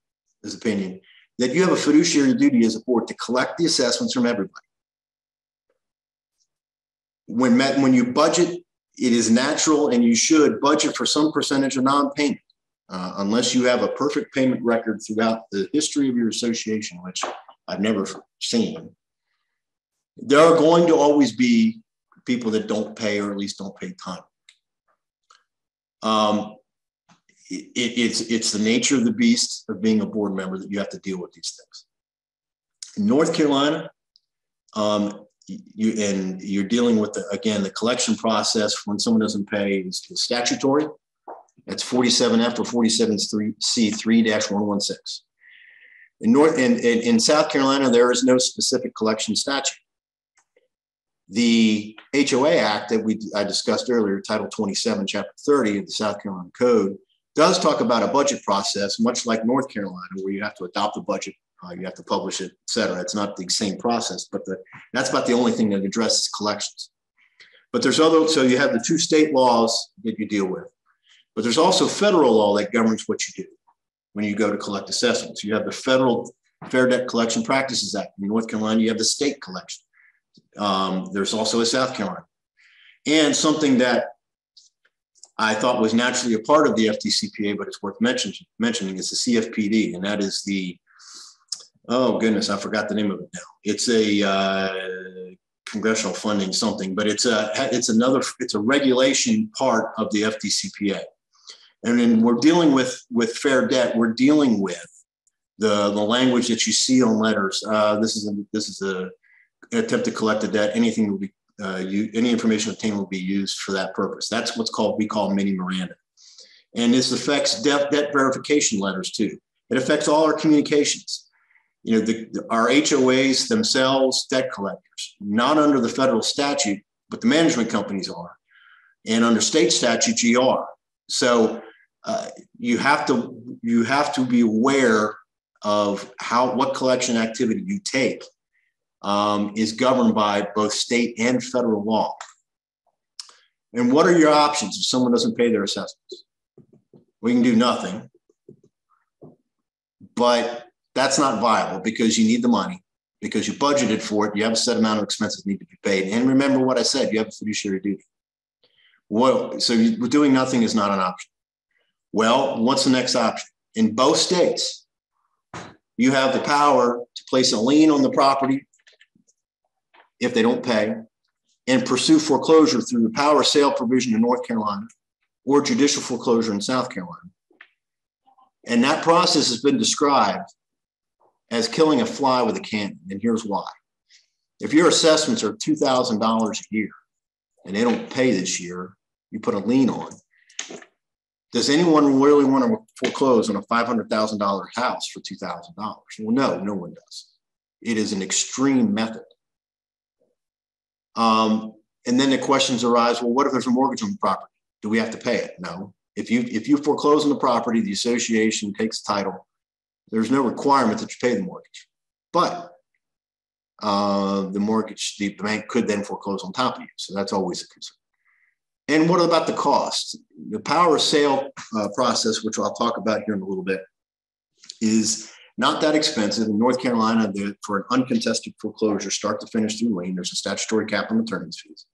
his opinion, that you have a fiduciary duty as a board to collect the assessments from everybody. When, met, when you budget, it is natural and you should budget for some percentage of non-payment. Uh, unless you have a perfect payment record throughout the history of your association, which I've never seen there are going to always be people that don't pay or at least don't pay time. Um, it, it's it's the nature of the beast of being a board member that you have to deal with these things. In North Carolina, um, you and you're dealing with the, again the collection process when someone doesn't pay is, is statutory. That's 47F or 47C3-116. In North in, in, in South Carolina, there is no specific collection statute. The HOA Act that we I discussed earlier, Title 27, Chapter 30 of the South Carolina Code, does talk about a budget process, much like North Carolina, where you have to adopt a budget, uh, you have to publish it, et cetera. It's not the same process, but the, that's about the only thing that addresses collections. But there's other, so you have the two state laws that you deal with. But there's also federal law that governs what you do when you go to collect assessments. You have the Federal Fair Debt Collection Practices Act. In North Carolina, you have the state collection. Um, there's also a South Carolina. And something that I thought was naturally a part of the FDCPA, but it's worth mention, mentioning is the CFPB, and that is the, oh goodness, I forgot the name of it now. It's a uh, congressional funding something, but it's a it's another it's a regulation part of the FDCPA. And then we're dealing with with fair debt. We're dealing with the the language that you see on letters. Uh, this is a, this is a attempt to collect the debt. Anything will be uh, you, any information obtained will be used for that purpose. That's what's called we call mini Miranda, and this affects debt, debt verification letters too. It affects all our communications you know, the, the, our HOAs themselves, debt collectors, not under the federal statute, but the management companies are, and under state statute, you are. So you have to you have to be aware of how what collection activity you take um, is governed by both state and federal law. And what are your options if someone doesn't pay their assessments? We can do nothing. But that's not viable because you need the money, because you budgeted for it. You have a set amount of expenses need to be paid. And remember what I said, you have a fiduciary duty. Well, so you, doing nothing is not an option. Well, what's the next option? In both states, you have the power to place a lien on the property if they don't pay and pursue foreclosure through the power sale provision in North Carolina or judicial foreclosure in South Carolina. And that process has been described as killing a fly with a cannon. And here's why. If your assessments are $2,000 a year and they don't pay this year, you put a lien on. Does anyone really want to foreclose on a $500,000 house for $2,000? Well, no, no one does. It is an extreme method. Um, and then the questions arise well, what if there's a mortgage on the property? Do we have to pay it? No. If you if you foreclose on the property, the association takes title there's no requirement that you pay the mortgage, but uh, the mortgage, the bank could then foreclose on top of you. So that's always a concern. And what about the cost? The power of sale uh, process, which I'll talk about here in a little bit, is not that expensive. In North Carolina, for an uncontested foreclosure, start to finish through lien, there's a statutory cap on attorney's fees.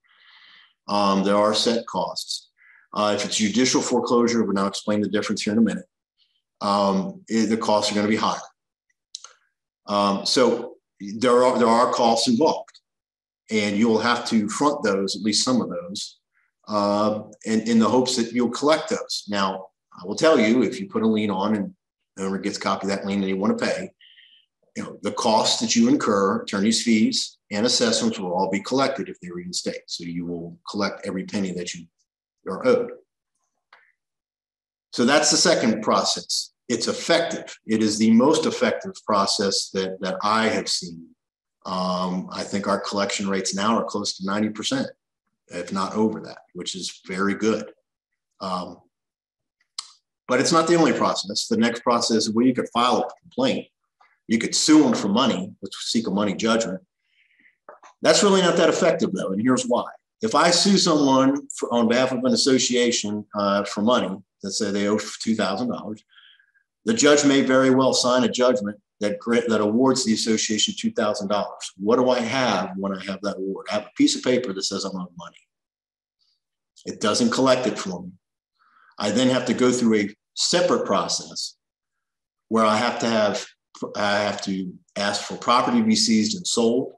Um, there are set costs. Uh, if it's judicial foreclosure, we'll now explain the difference here in a minute um, the costs are going to be higher. Um, so there are there are costs involved, and you will have to front those, at least some of those, uh, in, in the hopes that you'll collect those. Now, I will tell you, if you put a lien on and the owner gets a copy of that lien and you want to pay, you know the costs that you incur, attorney's fees and assessments will all be collected if they reinstate. So you will collect every penny that you are owed. So that's the second process it's effective. It is the most effective process that, that I have seen. Um, I think our collection rates now are close to 90%, if not over that, which is very good. Um, but it's not the only process. The next process is where you could file a complaint. You could sue them for money, which seek a money judgment. That's really not that effective, though, and here's why. If I sue someone for, on behalf of an association uh, for money, let's say they owe $2,000, the judge may very well sign a judgment that, grant that awards the association $2,000. What do I have when I have that award? I have a piece of paper that says I'm owed money. It doesn't collect it for me. I then have to go through a separate process where I have to have I have to ask for property to be seized and sold.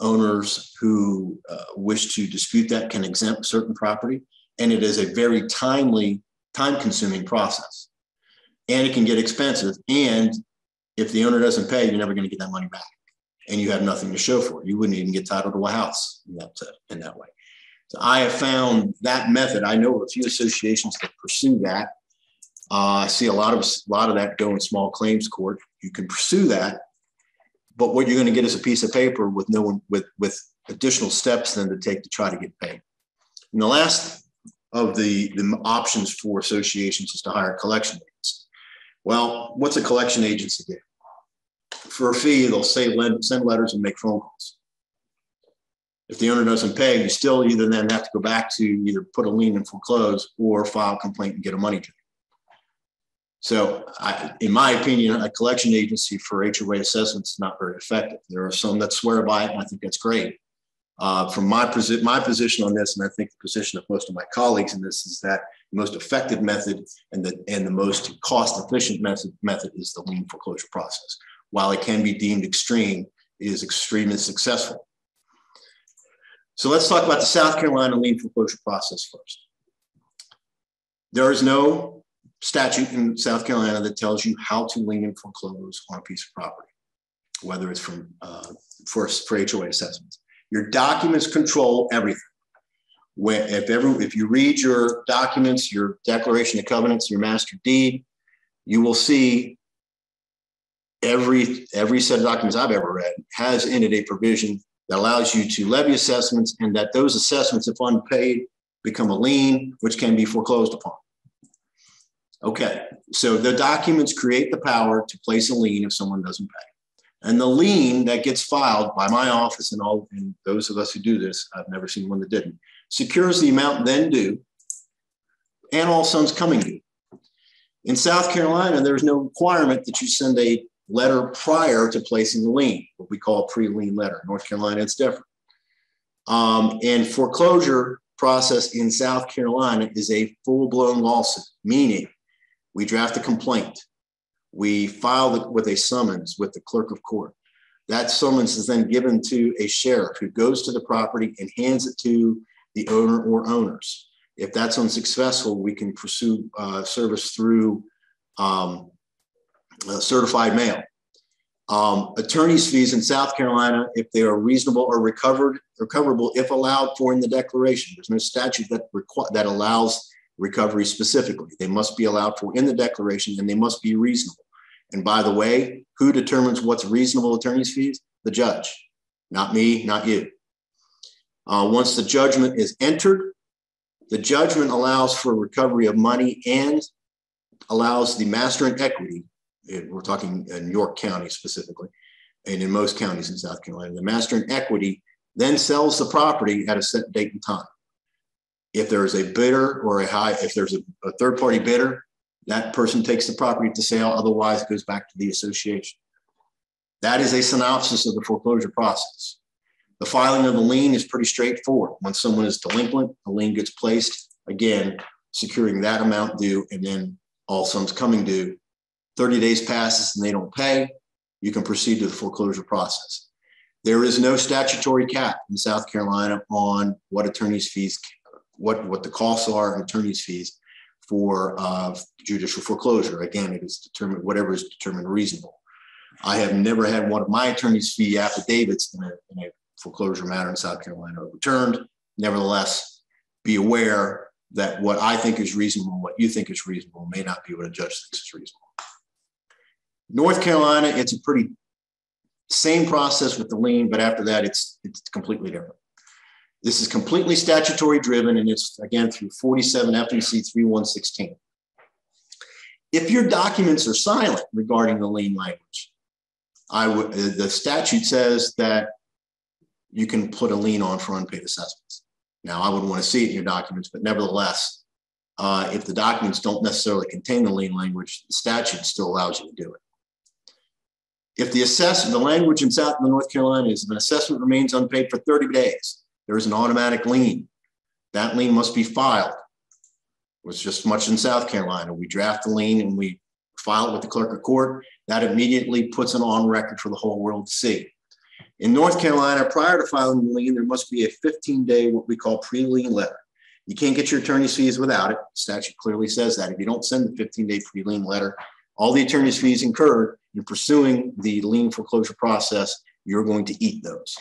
Owners who uh, wish to dispute that can exempt certain property, and it is a very timely, time-consuming process and it can get expensive. And if the owner doesn't pay, you're never going to get that money back, and you have nothing to show for it. You wouldn't even get title to a house in that, in that way. So I have found that method. I know of a few associations that pursue that. Uh, I see a lot of a lot of that go in small claims court. You can pursue that, but what you're going to get is a piece of paper with no one with with additional steps then to take to try to get paid. And the last of the, the options for associations is to hire a collection. Well, what's a collection agency do? For a fee, they'll say send letters and make phone calls. If the owner doesn't pay, you still either then have to go back to either put a lien and foreclose or file a complaint and get a money judgment. So, I, in my opinion, a collection agency for HOA assessments is not very effective. There are some that swear by it, and I think that's great. Uh, from my, posi- my position on this, and I think the position of most of my colleagues in this, is that the most effective method and the, and the most cost efficient method, method is the lien foreclosure process. While it can be deemed extreme, it is extremely successful. So let's talk about the South Carolina lien foreclosure process first. There is no statute in South Carolina that tells you how to lien and foreclose on a piece of property, whether it's from uh, for, for HOA assessments. Your documents control everything. When, if, ever, if you read your documents, your declaration of covenants, your master deed, you will see every every set of documents I've ever read has in it a provision that allows you to levy assessments and that those assessments, if unpaid, become a lien, which can be foreclosed upon. Okay, so the documents create the power to place a lien if someone doesn't pay. And the lien that gets filed by my office and all and those of us who do this, I've never seen one that didn't, secures the amount then due and all sums coming due. In South Carolina, there's no requirement that you send a letter prior to placing the lien, what we call a pre-lien letter. North Carolina, it's different. Um, and foreclosure process in South Carolina is a full-blown lawsuit, meaning we draft a complaint, we file the, with a summons with the clerk of court. That summons is then given to a sheriff who goes to the property and hands it to the owner or owners. If that's unsuccessful, we can pursue uh, service through um, uh, certified mail. Um, attorney's fees in South Carolina, if they are reasonable or recovered, recoverable if allowed for in the declaration. There's no statute that requ- that allows recovery specifically. They must be allowed for in the declaration and they must be reasonable. And by the way, who determines what's reasonable attorney's fees? The judge, not me, not you. Uh, once the judgment is entered, the judgment allows for recovery of money and allows the master in equity we're talking in York County specifically, and in most counties in South Carolina, the master in equity then sells the property at a set date and time. If there is a bidder or a high, if there's a, a third party bidder, that person takes the property to sale. Otherwise, it goes back to the association. That is a synopsis of the foreclosure process. The filing of the lien is pretty straightforward. When someone is delinquent, a lien gets placed, again, securing that amount due, and then all sums coming due 30 days passes and they don't pay, you can proceed to the foreclosure process. There is no statutory cap in South Carolina on what attorney's fees, what, what the costs are and attorney's fees for uh, judicial foreclosure. Again, it is determined, whatever is determined reasonable. I have never had one of my attorney's fee affidavits in a, in a foreclosure matter in South Carolina overturned. Nevertheless, be aware that what I think is reasonable, what you think is reasonable, may not be what a judge thinks is reasonable. North Carolina, it's a pretty same process with the lien, but after that, it's it's completely different. This is completely statutory driven, and it's again through 47 FEC 3116. If your documents are silent regarding the lien language, I would the statute says that you can put a lien on for unpaid assessments. Now, I wouldn't want to see it in your documents, but nevertheless, uh, if the documents don't necessarily contain the lien language, the statute still allows you to do it. If the assessment, the language in South North Carolina is an assessment remains unpaid for 30 days, there is an automatic lien. That lien must be filed. It was just much in South Carolina. We draft the lien and we file it with the clerk of court. That immediately puts it on record for the whole world to see. In North Carolina, prior to filing the lien, there must be a 15 day, what we call pre lien letter. You can't get your attorney's fees without it. Statute clearly says that. If you don't send the 15 day pre lien letter, all the attorney's fees incurred in pursuing the lien foreclosure process, you're going to eat those.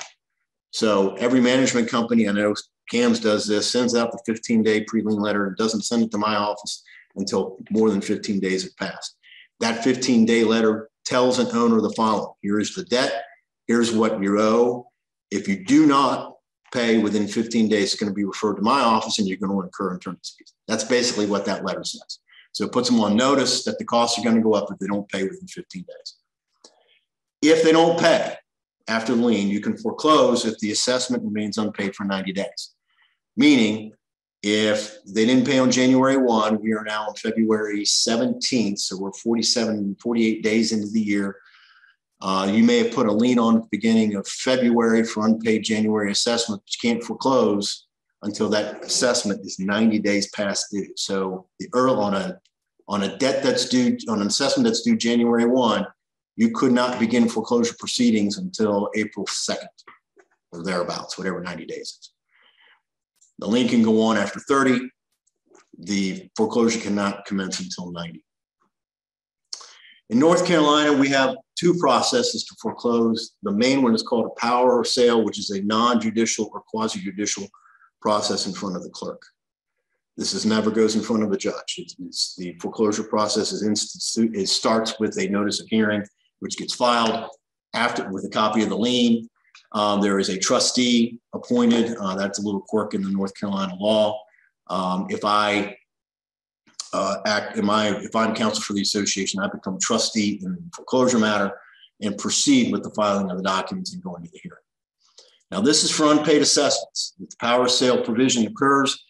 So every management company, I know CAMS does this, sends out the 15 day pre lien letter and doesn't send it to my office until more than 15 days have passed. That 15 day letter tells an owner the following here's the debt, here's what you owe. If you do not pay within 15 days, it's going to be referred to my office and you're going to incur attorney's fees. That's basically what that letter says. So it puts them on notice that the costs are going to go up if they don't pay within 15 days. If they don't pay after lien, you can foreclose if the assessment remains unpaid for 90 days. Meaning, if they didn't pay on January 1, we are now on February 17th, so we're 47, 48 days into the year. Uh, you may have put a lien on at the beginning of February for unpaid January assessment, but you can't foreclose until that assessment is 90 days past due. So the earl on a on a debt that's due on an assessment that's due January 1, you could not begin foreclosure proceedings until April 2nd or thereabouts, whatever 90 days is. The lien can go on after 30. The foreclosure cannot commence until 90. In North Carolina, we have two processes to foreclose. The main one is called a power of sale, which is a non-judicial or quasi-judicial process in front of the clerk. This is never goes in front of a judge. It's, it's the foreclosure process is institute. It starts with a notice of hearing, which gets filed after with a copy of the lien. Um, there is a trustee appointed. Uh, that's a little quirk in the North Carolina law. Um, if I uh, act, am I, if I'm counsel for the association, I become trustee in the foreclosure matter and proceed with the filing of the documents and going to the hearing. Now, this is for unpaid assessments. If the power of sale provision occurs,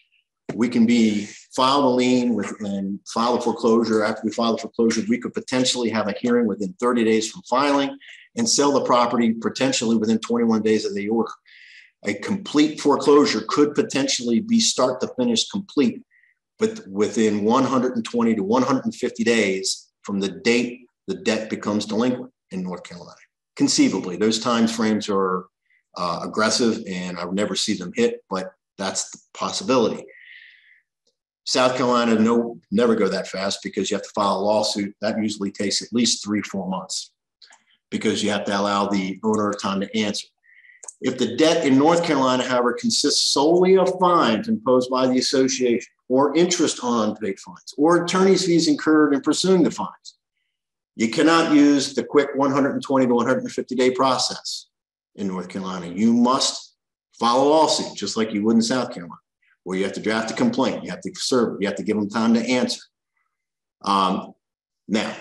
we can be file the lien with and file the foreclosure. After we file the foreclosure, we could potentially have a hearing within 30 days from filing and sell the property potentially within 21 days of the order. A complete foreclosure could potentially be start to finish complete but within 120 to 150 days from the date the debt becomes delinquent in North Carolina. Conceivably, those time frames are uh, aggressive and I would never see them hit, but that's the possibility. South Carolina, no, never go that fast because you have to file a lawsuit. That usually takes at least three, four months because you have to allow the owner time to answer. If the debt in North Carolina, however, consists solely of fines imposed by the association or interest on unpaid fines or attorney's fees incurred in pursuing the fines, you cannot use the quick 120 to 150 day process in North Carolina. You must follow lawsuit just like you would in South Carolina, where you have to draft a complaint, you have to serve you have to give them time to answer. Um, now,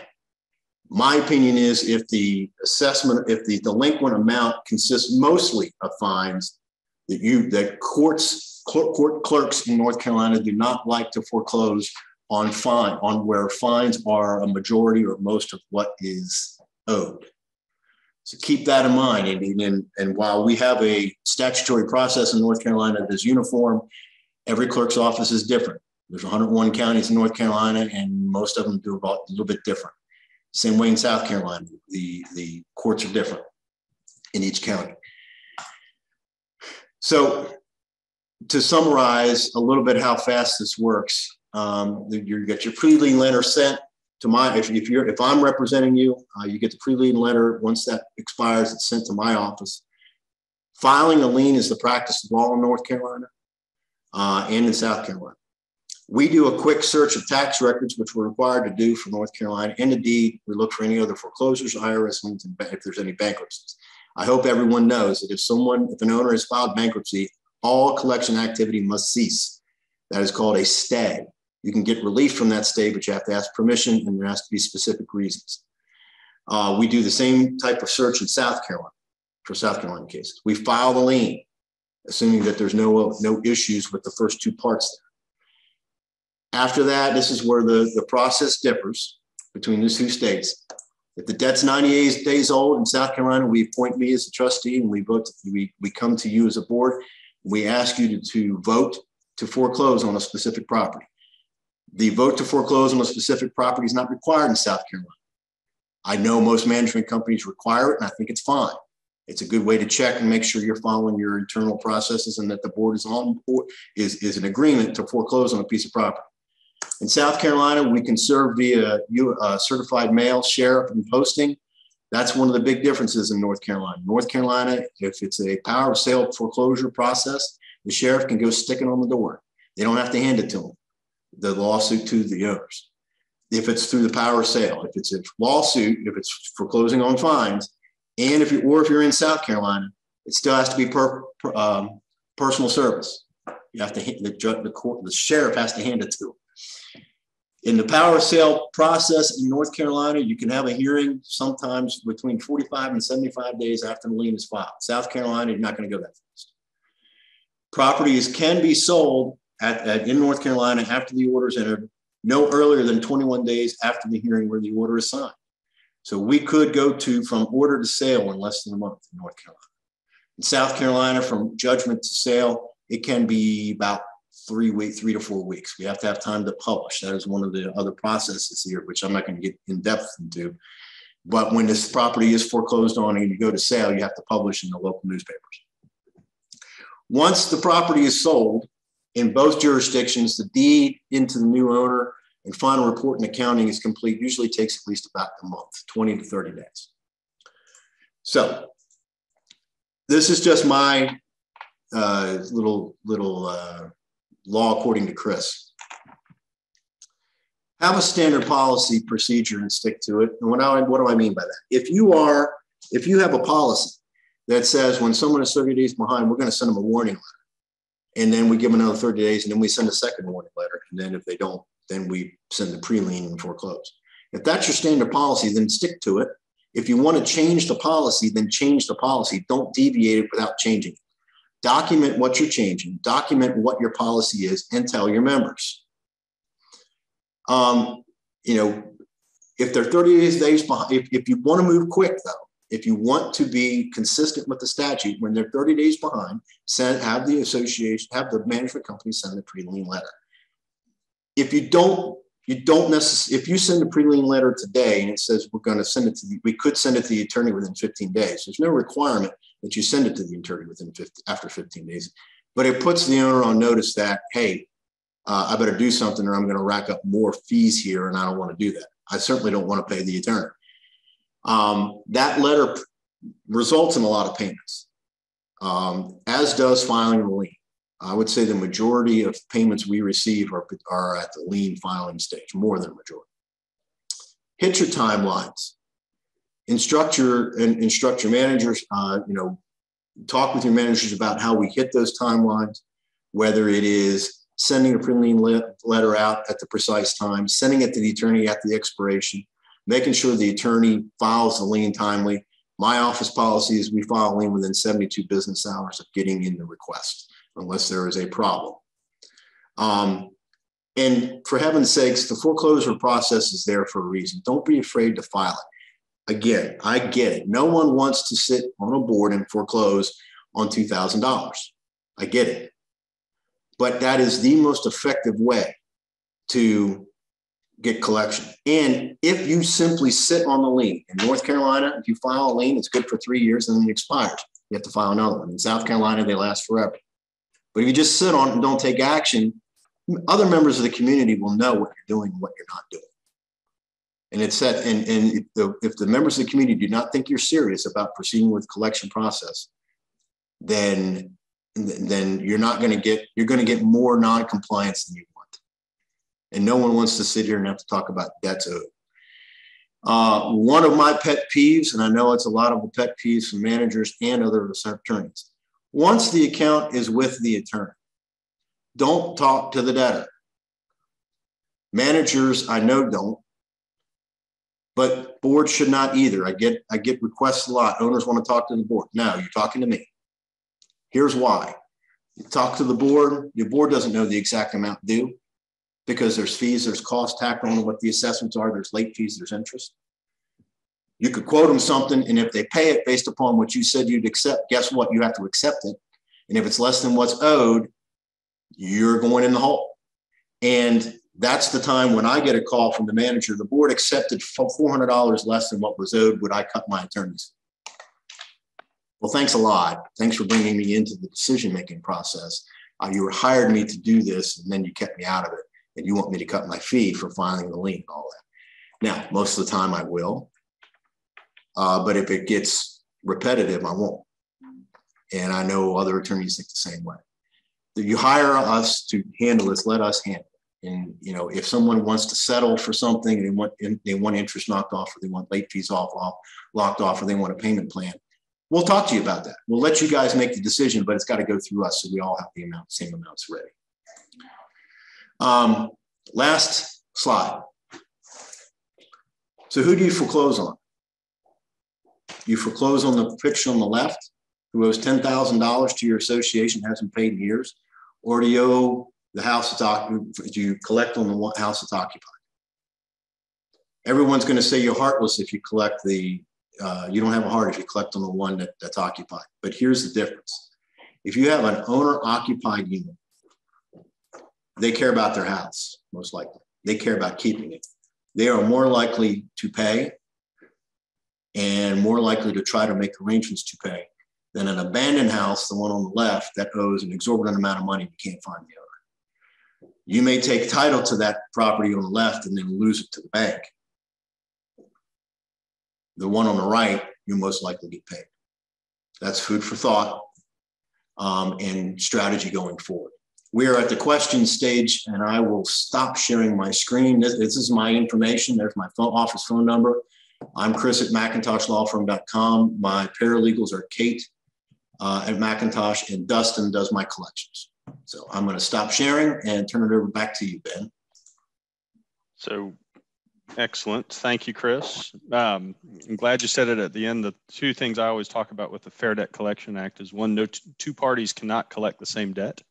my opinion is if the assessment, if the delinquent amount consists mostly of fines, that you that courts court clerks in North Carolina do not like to foreclose on fine on where fines are a majority or most of what is owed. So keep that in mind. And, and, and while we have a statutory process in North Carolina that is uniform, every clerk's office is different. There's 101 counties in North Carolina, and most of them do about a little bit different. Same way in South Carolina, the, the courts are different in each county. So to summarize a little bit how fast this works, um, you get your pre-lien letter sent to my, if, if you're, if I'm representing you, uh, you get the pre-lien letter. Once that expires, it's sent to my office. Filing a lien is the practice of law in North Carolina uh, and in South Carolina. We do a quick search of tax records, which we're required to do for North Carolina. And indeed, we look for any other foreclosures, IRS liens, and if there's any bankruptcies. I hope everyone knows that if someone, if an owner has filed bankruptcy, all collection activity must cease. That is called a stay. You can get relief from that stay, but you have to ask permission and there has to be specific reasons. Uh, we do the same type of search in South Carolina for South Carolina cases. We file the lien, assuming that there's no, no issues with the first two parts there. After that, this is where the, the process differs between the two states. If the debt's 98 days old in South Carolina, we appoint me as a trustee and we vote, we, we come to you as a board. We ask you to, to vote to foreclose on a specific property. The vote to foreclose on a specific property is not required in South Carolina. I know most management companies require it, and I think it's fine. It's a good way to check and make sure you're following your internal processes and that the board is on board, is, is an agreement to foreclose on a piece of property. In South Carolina, we can serve via uh, certified mail, sheriff, and posting. That's one of the big differences in North Carolina. North Carolina, if it's a power of sale foreclosure process, the sheriff can go stick it on the door. They don't have to hand it to them, the lawsuit to the owners. If it's through the power of sale, if it's a lawsuit, if it's foreclosing on fines, and if you or if you're in South Carolina, it still has to be per, per um, personal service. You have to the, the court, the sheriff has to hand it to them. In the power sale process in North Carolina, you can have a hearing sometimes between 45 and 75 days after the lien is filed. South Carolina, you're not going to go that fast. Properties can be sold at, at, in North Carolina after the order is entered, no earlier than 21 days after the hearing where the order is signed. So we could go to from order to sale in less than a month in North Carolina. In South Carolina, from judgment to sale, it can be about three week, three to four weeks. We have to have time to publish. That is one of the other processes here, which I'm not going to get in depth into. But when this property is foreclosed on and you go to sale, you have to publish in the local newspapers. Once the property is sold in both jurisdictions, the deed into the new owner and final report and accounting is complete. Usually takes at least about a month, 20 to 30 days. So this is just my uh, little little uh, law according to Chris. Have a standard policy procedure and stick to it. And what, I, what do I mean by that? If you are, if you have a policy that says when someone is 30 days behind, we're going to send them a warning letter. And then we give them another 30 days and then we send a second warning letter. And then if they don't, then we send the pre-lien and foreclose. If that's your standard policy, then stick to it. If you want to change the policy, then change the policy. Don't deviate it without changing it. Document what you're changing, document what your policy is, and tell your members. Um, you know, if they're 30 days behind, if, if you want to move quick though, if you want to be consistent with the statute, when they're 30 days behind, send have the association, have the management company send a pre-lien letter. If you don't, you don't necessarily, if you send a pre-lien letter today and it says we're going to send it to the, we could send it to the attorney within 15 days. There's no requirement that you send it to the attorney within 50, after 15 days. But it puts the owner on notice that, hey, uh, I better do something or I'm going to rack up more fees here and I don't want to do that. I certainly don't want to pay the attorney. Um, that letter results in a lot of payments, um, as does filing a lien. I would say the majority of payments we receive are, are at the lien filing stage, more than a majority. Hit your timelines instruct your and instruct your managers. Uh, you know, talk with your managers about how we hit those timelines, whether it is sending a pre-lien letter out at the precise time, sending it to the attorney at the expiration, making sure the attorney files the lien timely. My office policy is we file a lien within 72 business hours of getting in the request, unless there is a problem. Um, and for heaven's sakes, the foreclosure process is there for a reason. Don't be afraid to file it. Again, I get it. No one wants to sit on a board and foreclose on $2,000. I get it. But that is the most effective way to get collection. And if you simply sit on the lien in North Carolina, if you file a lien, it's good for three years and then it expires. You have to file another one. In South Carolina, they last forever. But if you just sit on it and don't take action, other members of the community will know what you're doing and what you're not doing. And it's set, and, and if the, if the members of the community do not think you're serious about proceeding with collection process, then, then you're not going to get, you're going to get more non-compliance than you want. And no one wants to sit here and have to talk about debts owed. Uh, one of my pet peeves, and I know it's a lot of the pet peeves from managers and other attorneys, once the account is with the attorney, don't talk to the debtor. Managers, I know, don't but boards should not either. I get I get requests a lot. Owners want to talk to the board. No, you're talking to me. Here's why. You talk to the board. Your board doesn't know the exact amount due because there's fees, there's costs tacked on what the assessments are, there's late fees, there's interest. You could quote them something, and if they pay it based upon what you said you'd accept, guess what? You have to accept it. And if it's less than what's owed, you're going in the hole. And that's the time when I get a call from the manager. The board accepted $400 less than what was owed. Would I cut my attorneys? Well, thanks a lot. Thanks for bringing me into the decision making process. Uh, you were hired me to do this, and then you kept me out of it. And you want me to cut my fee for filing the lien and all that. Now, most of the time I will. Uh, but if it gets repetitive, I won't. And I know other attorneys think the same way. You hire us to handle this, let us handle. And you know, if someone wants to settle for something, they want they want interest knocked off, or they want late fees off, off locked off, or they want a payment plan, we'll talk to you about that. We'll let you guys make the decision, but it's got to go through us so we all have the amount, same amounts ready. Um, last slide. So who do you foreclose on? You foreclose on the picture on the left, who owes $10,000 to your association, hasn't paid in years, or do you owe the house that's occupied, you collect on the one house that's occupied? Everyone's going to say you're heartless if you collect the, uh, you don't have a heart if you collect on the one that, that's occupied. But here's the difference. If you have an owner occupied unit, they care about their house, most likely. They care about keeping it. They are more likely to pay and more likely to try to make arrangements to pay than an abandoned house, the one on the left, that owes an exorbitant amount of money you can't find the. You may take title to that property on the left and then lose it to the bank. The one on the right, you most likely get paid. That's food for thought um, and strategy going forward. We are at the question stage, and I will stop sharing my screen. This, this is my information. There's my phone, office phone number. I'm Chris at McIntoshLawFirm.com. My paralegals are Kate uh, at McIntosh, and Dustin does my collections. So I'm going to stop sharing and turn it over back to you, Ben. So excellent. Thank you, Chris. Um, I'm glad you said it at the end. The two things I always talk about with the Fair Debt Collection Act is one, no two parties cannot collect the same debt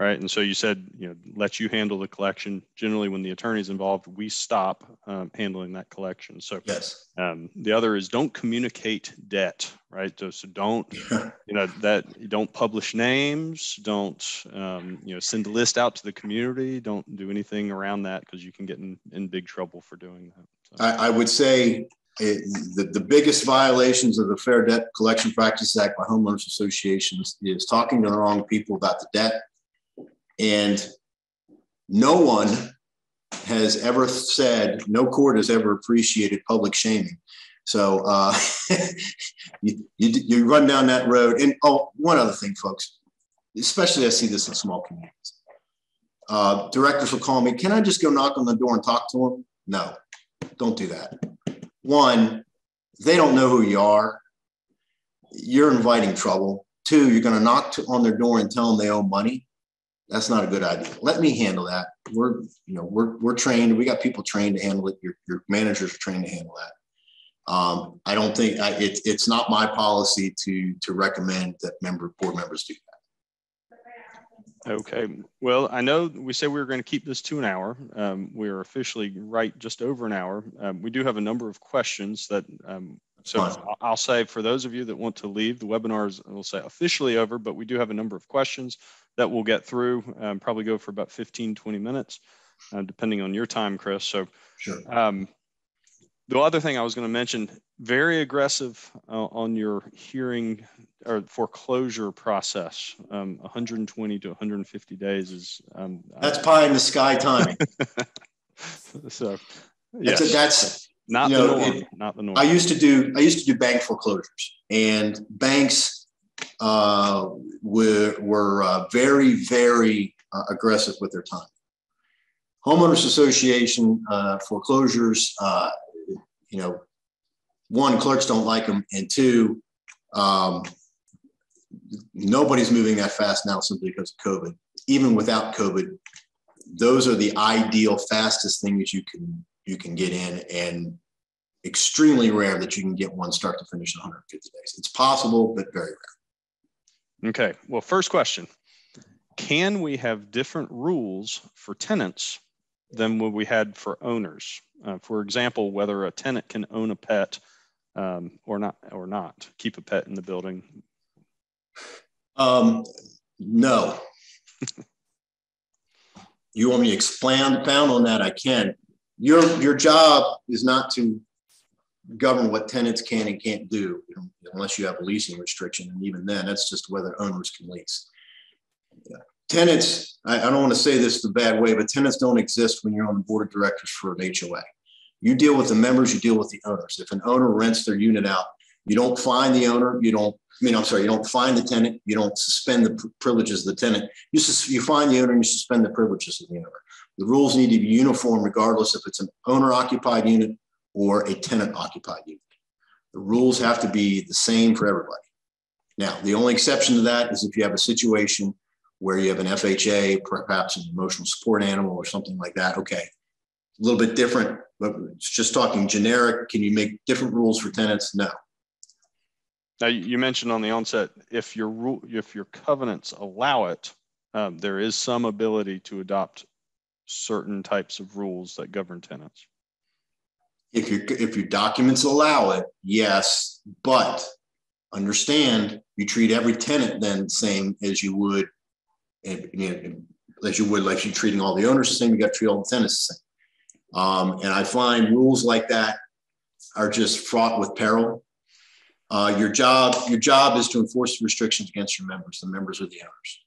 right? And so you said, you know, let you handle the collection. Generally, when the attorney's involved, we stop um, handling that collection. So yes. Um, the other is don't communicate debt, right? So, so don't, you know, that you don't publish names, don't, um, you know, send a list out to the community. Don't do anything around that because you can get in, in big trouble for doing that. So. I, I would say it, the, the biggest violations of the Fair Debt Collection Practices Act by homeowners associations is talking to the wrong people about the debt and no one has ever said, no court has ever appreciated public shaming. So uh, you, you, you run down that road. And oh, one other thing, folks, especially I see this in small communities. Uh, directors will call me, can I just go knock on the door and talk to them? No, don't do that. One, they don't know who you are. You're inviting trouble. Two, you're going to knock on their door and tell them they owe money. That's not a good idea. Let me handle that. We're, you know, we're, we're trained. We got people trained to handle it. Your, your managers are trained to handle that. Um, I don't think I, it, it's not my policy to to recommend that member board members do that. Okay. Well, I know we said we were going to keep this to an hour. Um, we are officially right just over an hour. Um, we do have a number of questions that um, so I'll say for those of you that want to leave, the webinar is, we'll say officially over, but we do have a number of questions that we'll get through, um, probably go for about 15, 20 minutes, uh, depending on your time, Chris. So sure. Um, the other thing I was going to mention, very aggressive uh, on your hearing or foreclosure process. Um, 120 to 150 days is. Um, that's pie in the sky timing. so, yes. That's, a, that's not the know, norm. It, not the norm. I used to do. I used to do bank foreclosures, and banks uh, were, were uh, very, very uh, aggressive with their time. Homeowners Association uh, foreclosures, uh, you know, one, clerks don't like them, and two, um, nobody's moving that fast now simply because of COVID. Even without COVID, those are the ideal fastest things you can you can get in, and extremely rare that you can get one start to finish in 150 days. It's possible, but very rare. Okay, well, first question. Can we have different rules for tenants than what we had for owners? Uh, for example, whether a tenant can own a pet um, or not, or not keep a pet in the building. Um, no. you want me to expand on that? I can. Your your job is not to govern what tenants can and can't do you know, unless you have a leasing restriction. And even then, that's just whether owners can lease. Yeah. Tenants, I, I don't want to say this the bad way, but tenants don't exist when you're on the board of directors for an HOA. You deal with the members, you deal with the owners. If an owner rents their unit out, you don't find the owner, you don't, I mean, I'm sorry, you don't find the tenant, you don't suspend the privileges of the tenant. You, sus- you find the owner and you suspend the privileges of the owner. The rules need to be uniform regardless if it's an owner occupied unit or a tenant occupied unit. The rules have to be the same for everybody. Now, the only exception to that is if you have a situation where you have an FHA, perhaps an emotional support animal or something like that. Okay, a little bit different, but it's just talking generic. Can you make different rules for tenants? No. Now you mentioned on the onset, if your rule, if your covenants allow it, um, there is some ability to adopt certain types of rules that govern tenants. If your if your documents allow it, yes, but understand you treat every tenant then the same as you would, as you would like you treating all the owners the same. You got to treat all the tenants the same. Um, and I find rules like that are just fraught with peril. Uh, your job, your job is to enforce the restrictions against your members. The members are the owners.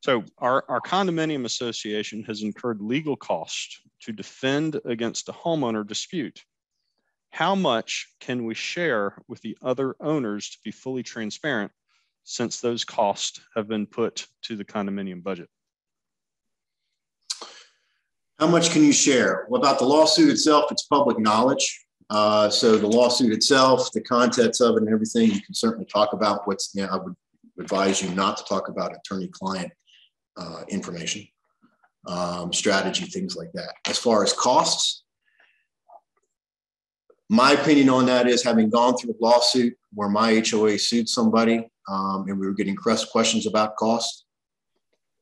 So our, our condominium association has incurred legal costs to defend against a homeowner dispute. How much can we share with the other owners to be fully transparent since those costs have been put to the condominium budget? How much can you share? Well, about the lawsuit itself, it's public knowledge. Uh, so the lawsuit itself, the contents of it, and everything, you can certainly talk about. What's you know, I would advise you not to talk about attorney-client uh, information, um, strategy, things like that. As far as costs, my opinion on that is having gone through a lawsuit where my HOA sued somebody um, and we were getting questions about cost.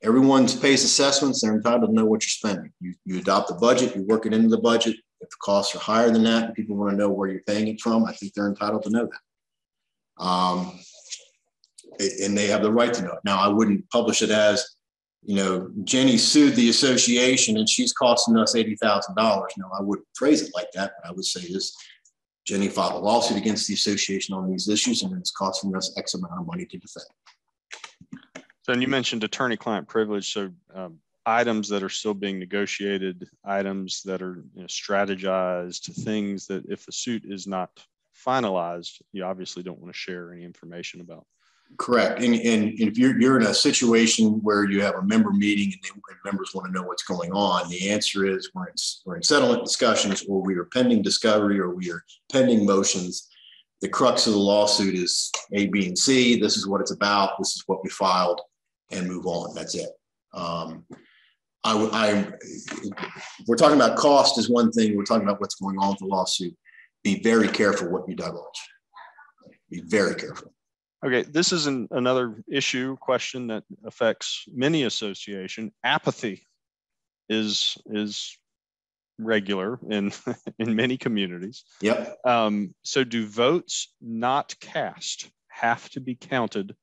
Everyone's pays assessments, they're entitled to know what you're spending. You, you adopt the budget, you work it into the budget. If the costs are higher than that and people want to know where you're paying it from, I think they're entitled to know that. Um, and they have the right to know it. Now, I wouldn't publish it as, you know, Jenny sued the association and she's costing us $80,000. No, I wouldn't phrase it like that, but I would say this Jenny filed a lawsuit against the association on these issues and it's costing us X amount of money to defend. So, and you mentioned attorney-client privilege. So, um, items that are still being negotiated, items that are you know, strategized, things that if the suit is not finalized, you obviously don't want to share any information about. Correct. And, and if you're, you're in a situation where you have a member meeting and, they, and members want to know what's going on, the answer is we're in, we're in settlement discussions or we are pending discovery or we are pending motions. The crux of the lawsuit is A, B, and C. This is what it's about. This is what we filed and move on. That's it. Um, I, I, we're talking about cost is one thing. We're talking about what's going on with the lawsuit. Be very careful what you divulge. Be very careful. Okay, this is an, another issue question that affects many association. Apathy is is regular in in many communities. Yep. Um, so, do votes not cast have to be counted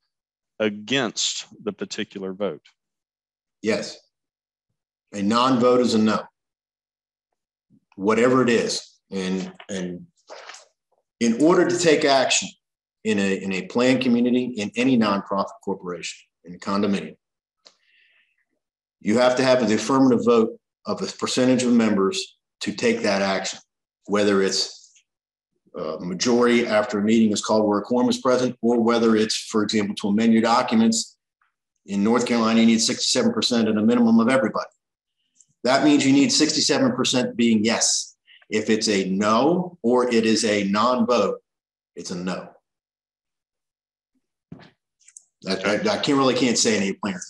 against the particular vote? Yes. A non-vote is a no. Whatever it is. And and in order to take action in a, in a planned community, in any nonprofit corporation, in a condominium, you have to have the affirmative vote of a percentage of members to take that action, whether it's uh, majority after a meeting is called where a quorum is present, or whether it's, for example, to amend your documents. In North Carolina, you need 67% at a minimum of everybody. That means you need 67% being yes. If it's a no or it is a non vote, it's a no. I, I, I can't really can't say any plainer.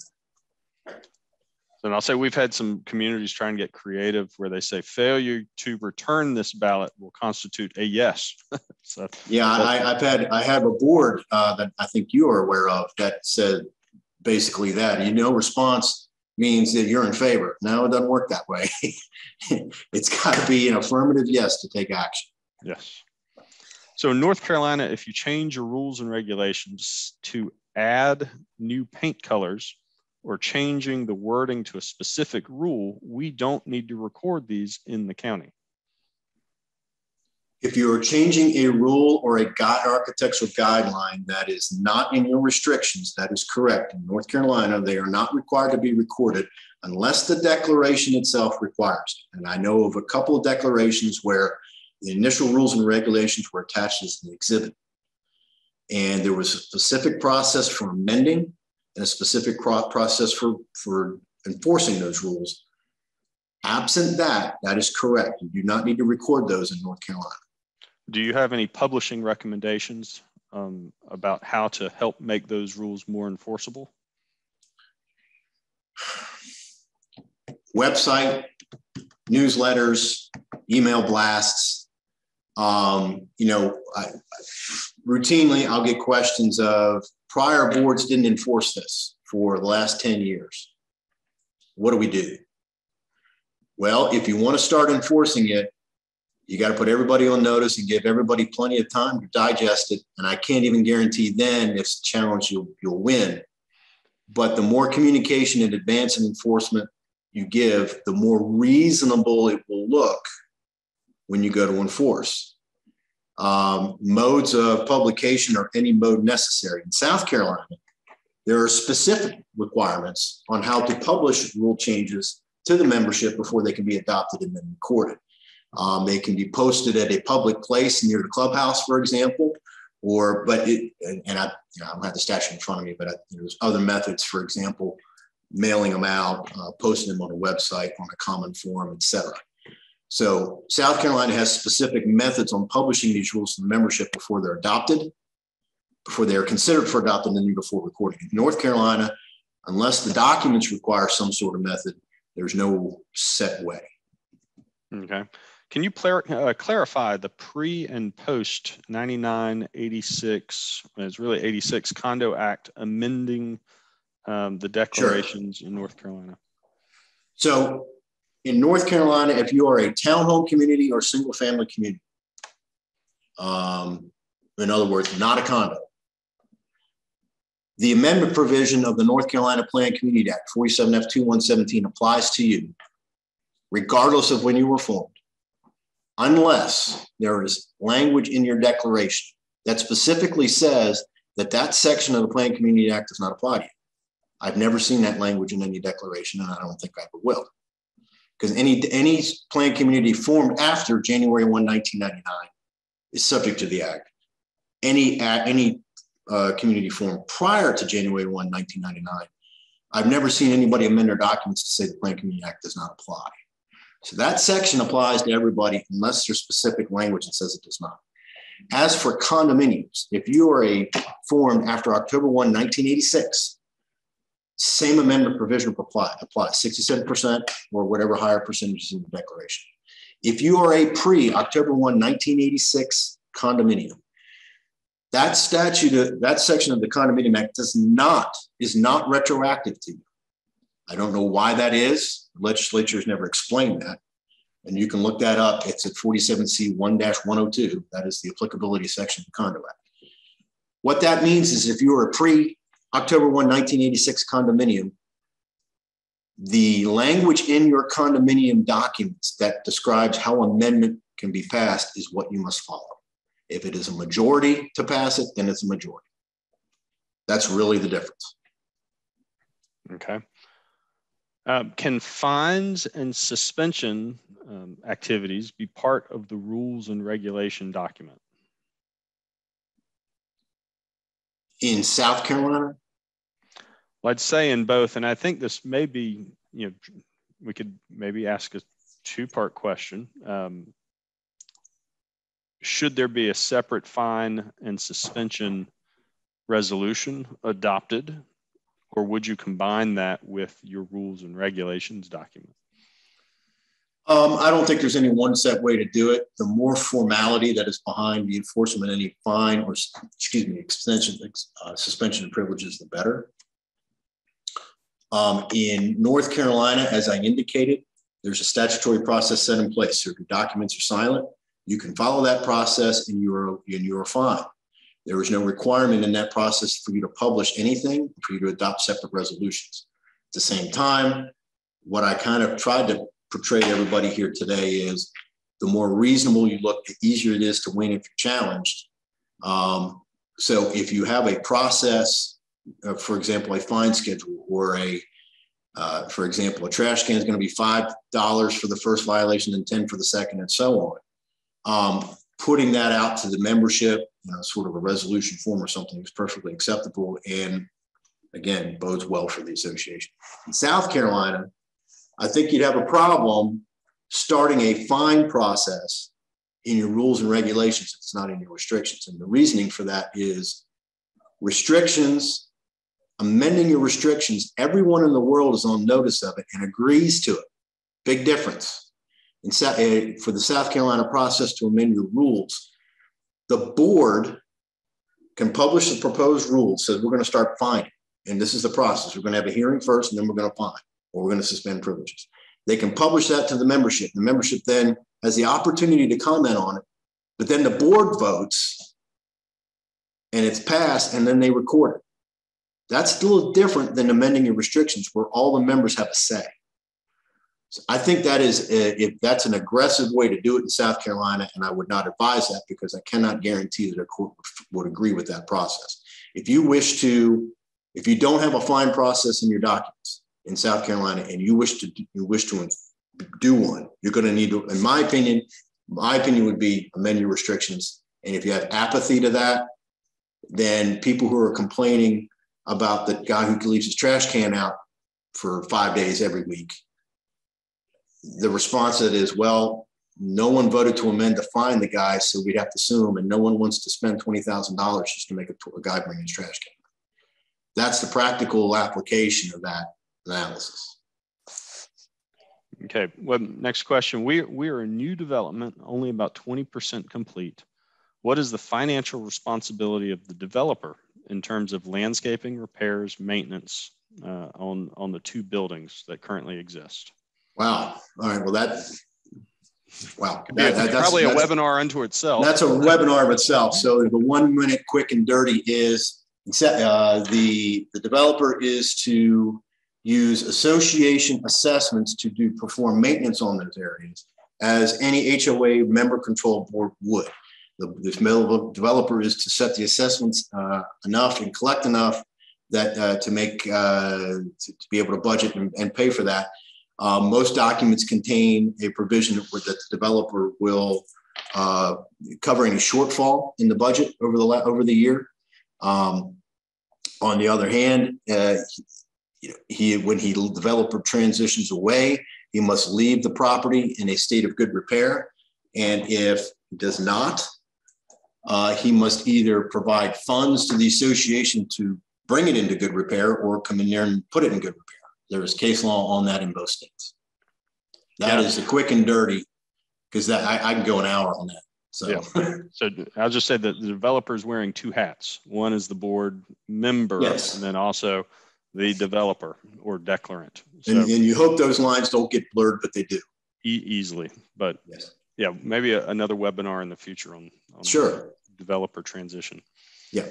And I'll say we've had some communities try and get creative where they say failure to return this ballot will constitute a yes. so, yeah, I, have had I have a board uh, that I think you are aware of that said basically that you know response means that you're in favor. No, it doesn't work that way. it's got to be an affirmative yes to take action. Yes. So in North Carolina, if you change your rules and regulations to add new paint colors or changing the wording to a specific rule, we don't need to record these in the county. If you are changing a rule or a guide, architectural guideline that is not in your restrictions, that is correct. In North Carolina, they are not required to be recorded unless the declaration itself requires it. And I know of a couple of declarations where the initial rules and regulations were attached as an exhibit. And there was a specific process for amending and a specific process for, for enforcing those rules. Absent that, that is correct. You do not need to record those in North Carolina. Do you have any publishing recommendations um, about how to help make those rules more enforceable? Website, newsletters, email blasts. Um, you know, I, routinely I'll get questions of prior boards didn't enforce this for the last 10 years. What do we do? Well, if you want to start enforcing it, you got to put everybody on notice and give everybody plenty of time to digest it. And I can't even guarantee then if it's a challenge you'll, you'll win. But the more communication and advance and enforcement you give, the more reasonable it will look when you go to enforce. Um, modes of publication are any mode necessary. In South Carolina, there are specific requirements on how to publish rule changes to the membership before they can be adopted and then recorded. Um, they can be posted at a public place near the clubhouse, for example, or but it and, and I, you know, I don't have the statute in front of me, but I, there's other methods, for example, mailing them out, uh, posting them on a website, on a common forum, etc. So South Carolina has specific methods on publishing these rules to the membership before they're adopted, before they are considered for adopted, and then before recording. In North Carolina, unless the documents require some sort of method, there's no set way. Okay. Can you uh, clarify the pre and post 9986, it's really 86 Condo Act amending um, the declarations sure. in North Carolina? So in North Carolina, if you are a townhome community or single family community, um, in other words, not a condo, the amendment provision of the North Carolina Planned Community Act 47F2117 applies to you, regardless of when you were formed unless there is language in your declaration that specifically says that that section of the Planned Community Act does not apply to you. I've never seen that language in any declaration, and I don't think I ever will. Because any, any planned community formed after January 1, 1999 is subject to the Act. Any, any uh, community formed prior to January 1, 1999, I've never seen anybody amend their documents to say the Planned Community Act does not apply. So that section applies to everybody unless there's specific language that says it does not. As for condominiums, if you are a formed after October 1, 1986, same amendment provision apply, applies 67% or whatever higher percentages in the declaration. If you are a pre October 1, 1986 condominium, that statute, that section of the Condominium Act does not, is not retroactive to you. I don't know why that is. The legislature has never explained that. And you can look that up. It's at 47C 1 102. That is the applicability section of the Condo Act. What that means is if you are a pre October 1, 1986 condominium, the language in your condominium documents that describes how amendment can be passed is what you must follow. If it is a majority to pass it, then it's a majority. That's really the difference. Okay. Um, can fines and suspension um, activities be part of the rules and regulation document? In South Carolina? Well, I'd say in both, and I think this may be, you know, we could maybe ask a two-part question. Um, should there be a separate fine and suspension resolution adopted or would you combine that with your rules and regulations document? Um, I don't think there's any one set way to do it. The more formality that is behind the enforcement any fine or, excuse me, extension, uh, suspension of privileges, the better. Um, in North Carolina, as I indicated, there's a statutory process set in place. So if your documents are silent, you can follow that process and you're, and you're fine. There is no requirement in that process for you to publish anything, for you to adopt separate resolutions. At the same time, what I kind of tried to portray to everybody here today is the more reasonable you look, the easier it is to win if you're challenged. Um, so if you have a process, uh, for example, a fine schedule or a, uh, for example, a trash can is going to be $5 for the first violation and 10 for the second and so on. Um, putting that out to the membership, you know, sort of a resolution form or something is perfectly acceptable and again bodes well for the association. In South Carolina, I think you'd have a problem starting a fine process in your rules and regulations. It's not in your restrictions. And the reasoning for that is restrictions, amending your restrictions, everyone in the world is on notice of it and agrees to it. Big difference. In, eh, for the South Carolina process to amend your rules, the board can publish the proposed rules, says we're going to start finding. And this is the process. We're going to have a hearing first, and then we're going to fine, or we're going to suspend privileges. They can publish that to the membership. The membership then has the opportunity to comment on it, but then the board votes and it's passed, and then they record it. That's still different than amending your restrictions where all the members have a say. So I think that is a, if that's an aggressive way to do it in South Carolina, and I would not advise that because I cannot guarantee that a court would agree with that process. If you wish to, if you don't have a fine process in your documents in South Carolina, and you wish to you wish to do one, you're going to need to, in my opinion, my opinion would be amend your restrictions. And if you have apathy to that, then people who are complaining about the guy who leaves his trash can out for five days every week the response to it is, well, no one voted to amend to fine the guy, so we'd have to sue him, and no one wants to spend twenty thousand dollars just to make a, a guy bring his trash can. That's the practical application of that analysis. Okay. Well, next question. We we are a new development, only about twenty percent complete. What is the financial responsibility of the developer in terms of landscaping, repairs, maintenance uh, on on the two buildings that currently exist? Wow. All right. Well, that's wow. That, that, that's probably that's, a webinar unto itself. That's a webinar of itself. So the one minute quick and dirty is uh, the, the developer is to use association assessments to do perform maintenance on those areas as any HOA member control board would. The, this developer is to set the assessments uh, enough and collect enough that uh, to make uh, to, to, be able to budget and, and pay for that uh, most documents contain a provision that the developer will uh, cover any shortfall in the budget over the over the year. Um, on the other hand, uh, he, he when he developer transitions away, he must leave the property in a state of good repair, and if does not, uh, he must either provide funds to the association to bring it into good repair or come in there and put it in good repair. There is case law on that in both states. That yeah. is the quick and dirty because that I, I, can go an hour on that. So, yeah. so I'll just say that the developer is wearing two hats. One is the board member, yes. and then also the developer or declarant. So, and, and, you hope those lines don't get blurred, but they do e- easily. But yes. yeah, maybe a, another webinar in the future on, on sure developer transition. Yeah.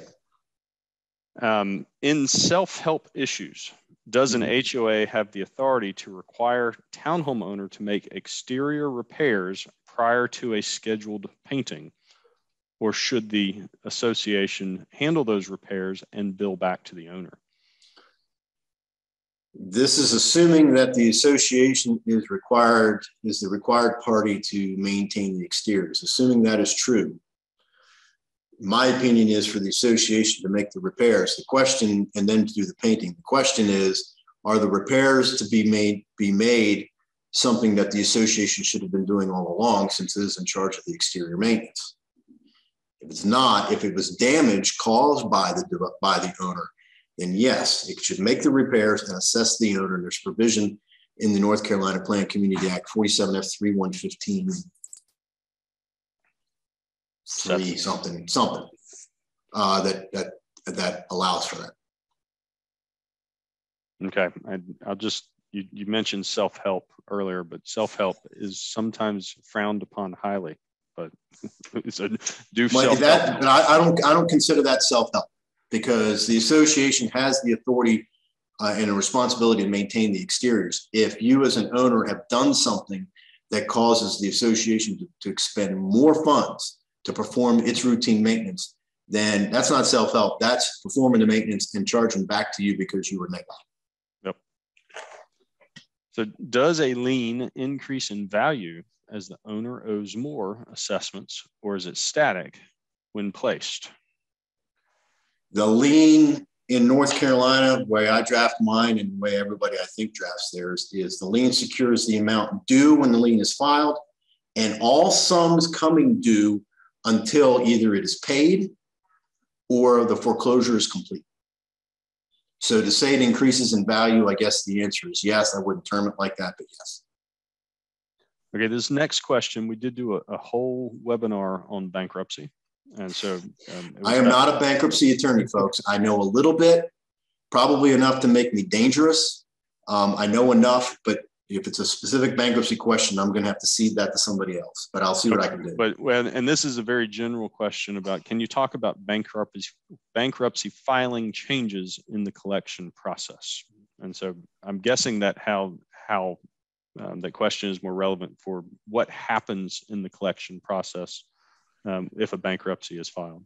Um, in self-help issues, does an HOA have the authority to require townhome owner to make exterior repairs prior to a scheduled painting? Or should the association handle those repairs and bill back to the owner? This is assuming that the association is required, is the required party to maintain the exteriors. Assuming that is true, my opinion is for the association to make the repairs. The question, and then to do the painting. The question is, are the repairs to be made be made something that the association should have been doing all along since it is in charge of the exterior maintenance? If it's not, if it was damage caused by the by the owner, then yes, it should make the repairs and assess the owner. There's provision in the North Carolina Plan Community Act 47 F 3115 three something something uh, that that that allows for that. Okay, I, will just you, you mentioned self help earlier, but self help is sometimes frowned upon highly. But it's a do self help. But I, I, don't I don't consider that self help because the association has the authority uh, and a responsibility to maintain the exteriors. If you as an owner have done something that causes the association to, to expend more funds to perform its routine maintenance, then that's not self help. That's performing the maintenance and charging back to you because you were negligent. Yep. So, does a lien increase in value as the owner owes more assessments, or is it static when placed? The lien in North Carolina, the way I draft mine and the way everybody I think drafts theirs, is the lien secures the amount due when the lien is filed and all sums coming due until either it is paid or the foreclosure is complete. So to say it increases in value, I guess the answer is yes. I wouldn't term it like that, but yes. Okay, this next question, we did do a, a whole webinar on bankruptcy. And so um, I am not a bankruptcy attorney, folks. I know a little bit, probably enough to make me dangerous. Um, I know enough, but if it's a specific bankruptcy question, I'm going to have to cede that to somebody else. But I'll see what I can do. But when, and this is a very general question about: Can you talk about bankruptcy bankruptcy filing changes in the collection process? And so I'm guessing that how how um, that question is more relevant for what happens in the collection process um, if a bankruptcy is filed.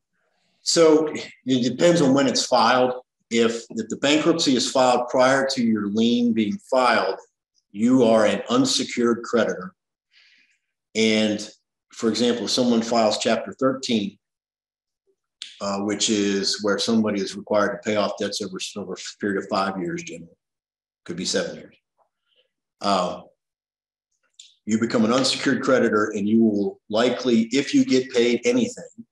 So it depends on when it's filed. If, if the bankruptcy is filed prior to your lien being filed, you are an unsecured creditor. And for example, if someone files Chapter 13, uh, which is where somebody is required to pay off debts over, over a period of five years, generally, could be seven years. Uh, you become an unsecured creditor and you will likely, if you get paid anything,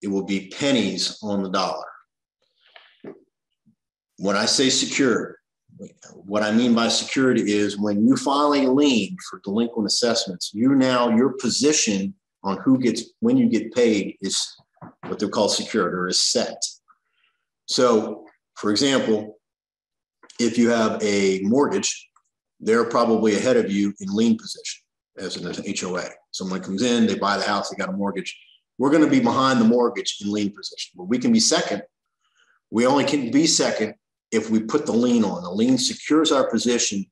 it will be pennies on the dollar. When I say secured, what I mean by security is when you file a lien for delinquent assessments, you now, your position on who gets, when you get paid is what they're called secured or is set. So, for example, if you have a mortgage they're probably ahead of you in lien position as an HOA. Someone comes in, they buy the house, they got a mortgage. We're going to be behind the mortgage in lien position, but we can be second. We only can be second if we put the lien on. The lien secures our position.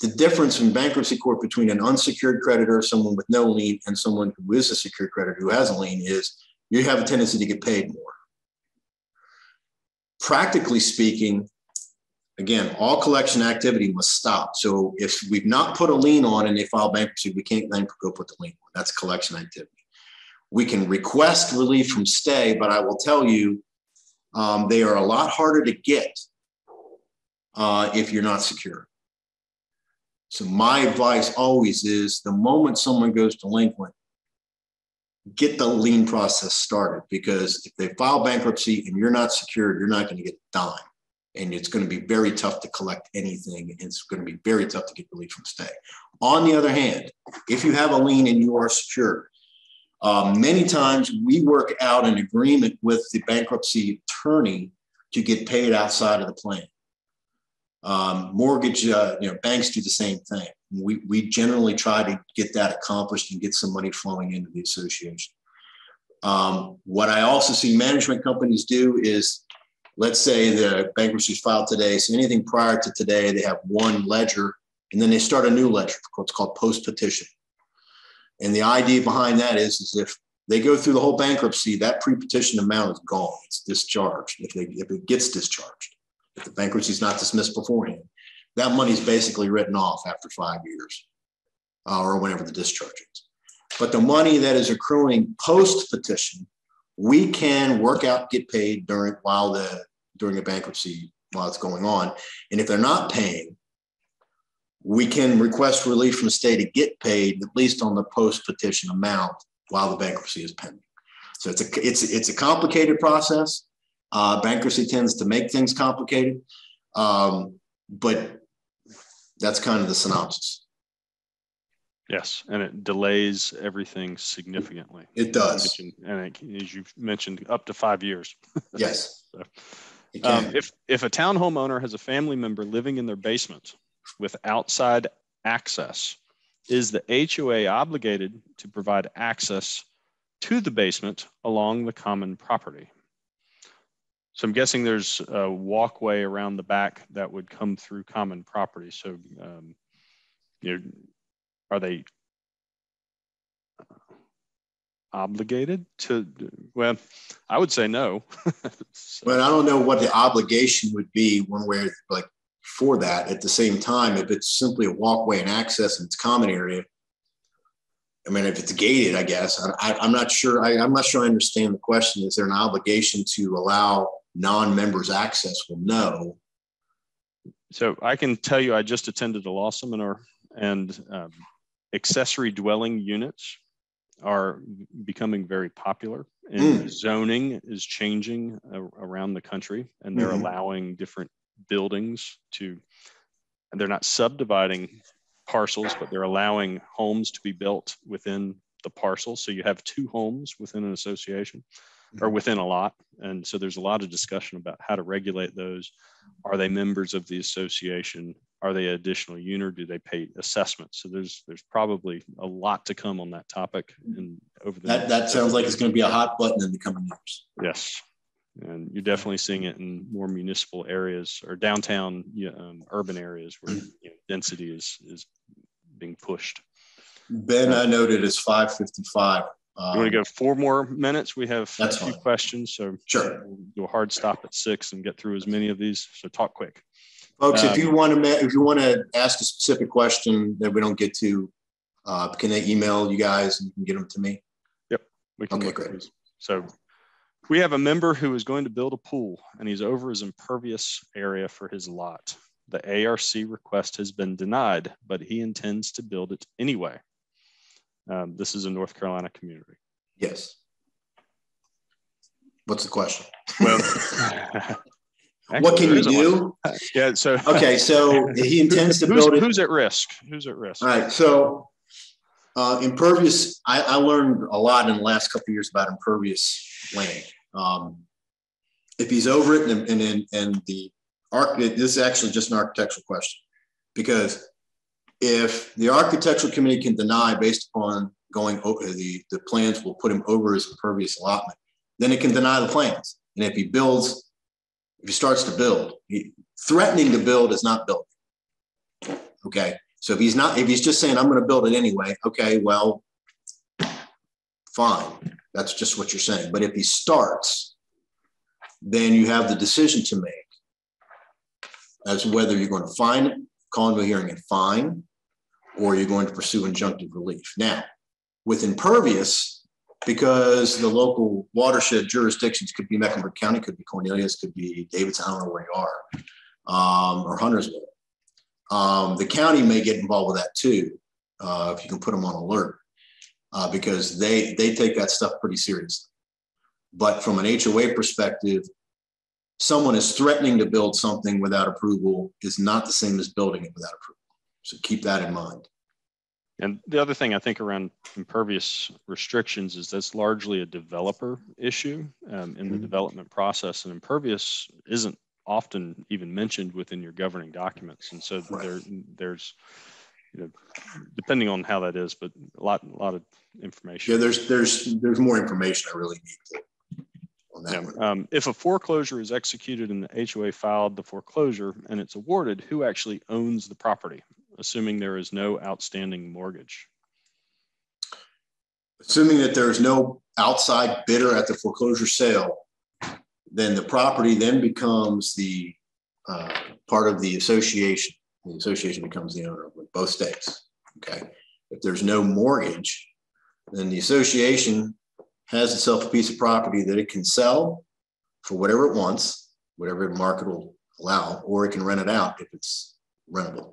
The difference in bankruptcy court between an unsecured creditor, someone with no lien, and someone who is a secured creditor who has a lien is you have a tendency to get paid more. Practically speaking, again, all collection activity must stop. So if we've not put a lien on and they file bankruptcy, we can't then go put the lien on. That's collection activity. We can request relief from stay, but I will tell you, um, they are a lot harder to get uh, if you're not secure. So my advice always is the moment someone goes delinquent, get the lien process started because if they file bankruptcy and you're not secure, you're not going to get a dime and it's going to be very tough to collect anything. And It's going to be very tough to get relief from stay. On the other hand, if you have a lien and you are secure, um, many times we work out an agreement with the bankruptcy attorney to get paid outside of the plan. Um, mortgage, uh, you know, banks do the same thing. We, we generally try to get that accomplished and get some money flowing into the association. Um, what I also see management companies do is let's say the bankruptcy is filed today. So anything prior to today, they have one ledger and then they start a new ledger, what's called post petition. And the idea behind that is, is if they go through the whole bankruptcy, that pre-petition amount is gone. It's discharged if, they, if it gets discharged. If the bankruptcy is not dismissed beforehand, that money is basically written off after five years uh, or whenever the discharge is. But the money that is accruing post petition we can work out, get paid during while the during a bankruptcy while it's going on. And if they're not paying, we can request relief from the state to get paid at least on the post petition amount while the bankruptcy is pending. So it's a it's it's a complicated process. Uh, bankruptcy tends to make things complicated, um, but that's kind of the synopsis. Yes, and it delays everything significantly. It does, and it, as you mentioned, up to five years. Yes. so, um, if if a townhome owner has a family member living in their basement with outside access, is the HOA obligated to provide access to the basement along the common property? So I'm guessing there's a walkway around the back that would come through common property. So um, you are they obligated to well i would say no so. well i don't know what the obligation would be one way, like for that at the same time if it's simply a walkway and access and it's common area i mean if it's gated i guess I, am not sure I, i'm not sure i understand the question is there an obligation to allow non-members access will know. so i can tell you i just attended a law seminar and um, accessory dwelling units are becoming very popular and mm. zoning is changing uh, around the country and they're mm-hmm. allowing different buildings to and they're not subdividing parcels but they're allowing homes to be built within the parcel so you have two homes within an association or mm-hmm. within a lot. And so there's a lot of discussion about how to regulate those. Are they members of the association? Are they additional unit or do they pay assessments? So there's there's probably a lot to come on that topic and over the that, that sounds like it's going to be a hot button in the coming years. Yes. And you're definitely seeing it in more municipal areas or downtown um, urban areas where mm. you know, density is is being pushed. Ben i noted is 555 um, you want to go four more minutes? We have a few fine. questions, so sure. We'll do a hard stop at six and get through as many of these. So talk quick. Folks, um, if you want to if you want to ask a specific question that we don't get to, uh, can they email you guys and you can get them to me? Yep. We can okay, great. So we have a member who is going to build a pool and he's over his impervious area for his lot. The ARC request has been denied, but he intends to build it anyway. Um, this is a North Carolina community. Yes. What's the question? Well, what can you do? Yeah. So okay. So he intends to who's, build it. Who's at risk? Who's at risk? All right. So uh, impervious. I, I, learned a lot in the last couple years about impervious land. Um, if he's over it, and and, and the arch, this is actually just an architectural question, because if the architectural committee can deny based upon going over uh, the the plans will put him over his impervious allotment, then it can deny the plans. And if he builds if he starts to build, he, threatening to build is not building. Okay. So if he's not, if he's just saying, I'm going to build it anyway, okay, well, fine. That's just what you're saying. But if he starts, then you have the decision to make as whether you're going to fine, call into a hearing and fine, or you're going to pursue injunctive relief. Now, with impervious, because the local watershed jurisdictions could be Mecklenburg County, could be Cornelius, could be Davidson, I don't know where you are, um, or Huntersville. Um, the county may get involved with that too, uh, if you can put them on alert, uh, because they they take that stuff pretty seriously. But from an HOA perspective, someone is threatening to build something without approval is not the same as building it without approval. So keep that in mind. And the other thing I think around impervious restrictions is that's largely a developer issue um, in the mm-hmm. development process. And impervious isn't often even mentioned within your governing documents. And so right. there, there's, you know, depending on how that is, but a lot, a lot of information. Yeah, there's, there's, there's more information I really need to, on that yeah. Um, if a foreclosure is executed and the HOA filed the foreclosure and it's awarded, who actually owns the property? Assuming there is no outstanding mortgage? Assuming that there is no outside bidder at the foreclosure sale, then the property then becomes the uh, part of the association. The association becomes the owner with both states. Okay. If there's no mortgage, then the association has itself a piece of property that it can sell for whatever it wants, whatever the market will allow, or it can rent it out if it's rentable.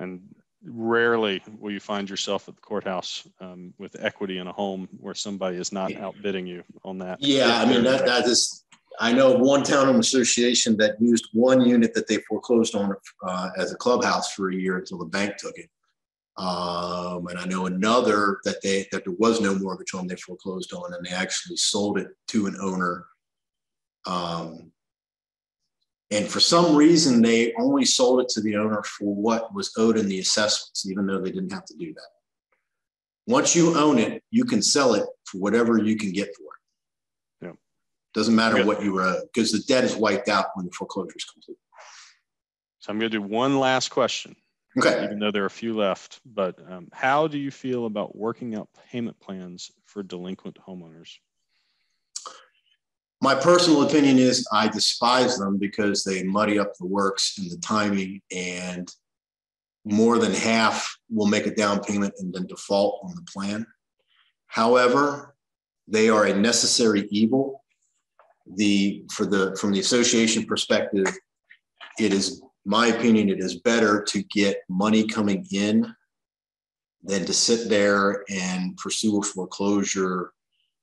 And rarely will you find yourself at the courthouse um, with equity in a home where somebody is not outbidding you on that. Yeah, I mean that that is. I know one townhome association that used one unit that they foreclosed on uh, as a clubhouse for a year until the bank took it. Um, and I know another that they that there was no mortgage on they foreclosed on, and they actually sold it to an owner um, and for some reason, they only sold it to the owner for what was owed in the assessments, even though they didn't have to do that. Once you own it, you can sell it for whatever you can get for it. Yeah. Doesn't matter what you were, because the debt is wiped out when the foreclosure is complete. So I'm going to do one last question. Okay. Even though there are a few left, but um, how do you feel about working out payment plans for delinquent homeowners? My personal opinion is I despise them because they muddy up the works and the timing, and more than half will make a down payment and then default on the plan. However, they are a necessary evil. The for the from the association perspective, it is my opinion, it is better to get money coming in than to sit there and pursue a foreclosure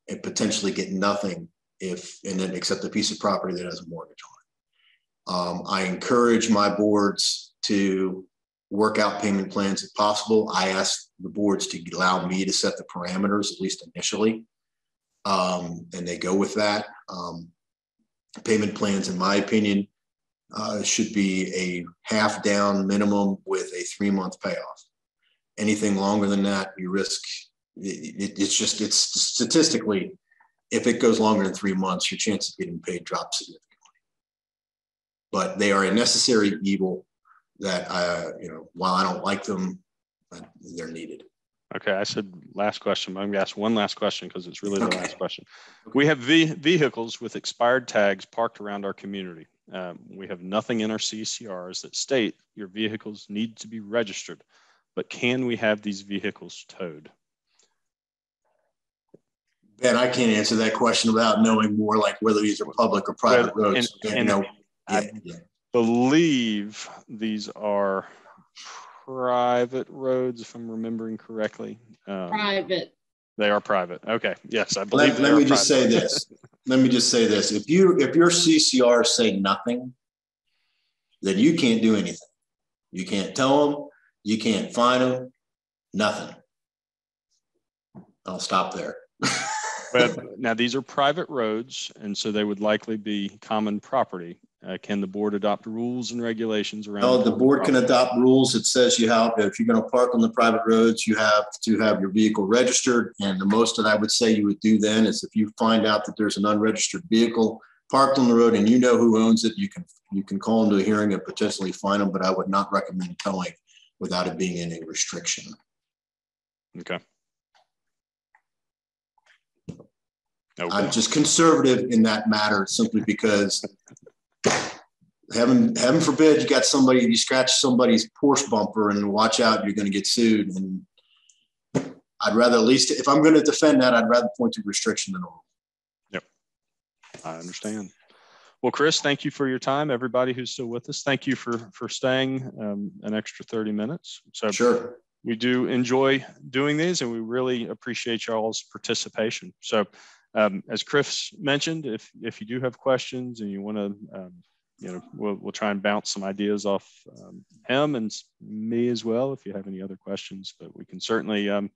and potentially get nothing if and then accept a piece of property that has a mortgage on it. Um, I encourage my boards to work out payment plans if possible. I ask the boards to allow me to set the parameters, at least initially, um, and they go with that. Um, payment plans, in my opinion, uh, should be a half down minimum with a three month payoff. Anything longer than that, you risk. It, it, it's just it's statistically, if it goes longer than three months, your chance of getting paid drops significantly. But they are a necessary evil that I, you know, while I don't like them, they're needed. Okay, I said last question, I'm gonna ask one last question because it's really the okay. last question. We have vehicles with expired tags parked around our community. Um, we have nothing in our CCRs that state your vehicles need to be registered, but can we have these vehicles towed? Ben, I can't answer that question without knowing more like whether these are public or private well, roads. And, and, you know, I yeah. believe these are private roads, if I'm remembering correctly. Um, private. They are private. Okay. Yes, I believe. Let, let me just say this. let me just say this. If you if your CCR say nothing, then you can't do anything. You can't tell them. You can't find them. Nothing. I'll stop there. But now these are private roads, and so they would likely be common property. Uh, can the board adopt rules and regulations around? Oh, the board can adopt rules. It says you have, if you're going to park on the private roads, you have to have your vehicle registered. And the most that I would say you would do then is if you find out that there's an unregistered vehicle parked on the road and you know who owns it, you can you can call them to a hearing and potentially fine them. But I would not recommend towing without it being any restriction. Okay. Okay. I'm just conservative in that matter simply because heaven heaven forbid you got somebody you scratch somebody's Porsche bumper and watch out you're going to get sued and I'd rather at least if I'm going to defend that I'd rather point to restriction than a rule. Yep. I understand. Well, Chris, thank you for your time. Everybody who's still with us, thank you for for staying um, an extra 30 minutes. So sure. We do enjoy doing these and we really appreciate y'all's participation. So um, as Chris mentioned, if if you do have questions and you want to, um, you know, we'll, we'll try and bounce some ideas off um, him and me as well. If you have any other questions, but we can certainly um,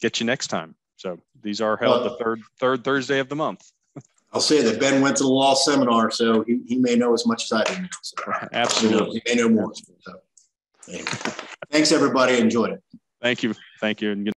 get you next time. So these are held well, the third third Thursday of the month. I'll say that Ben went to the law seminar, so he, he may know as much as I do. So Absolutely, he may know more. So, anyway. thanks everybody. Enjoyed it. Thank you. Thank you. And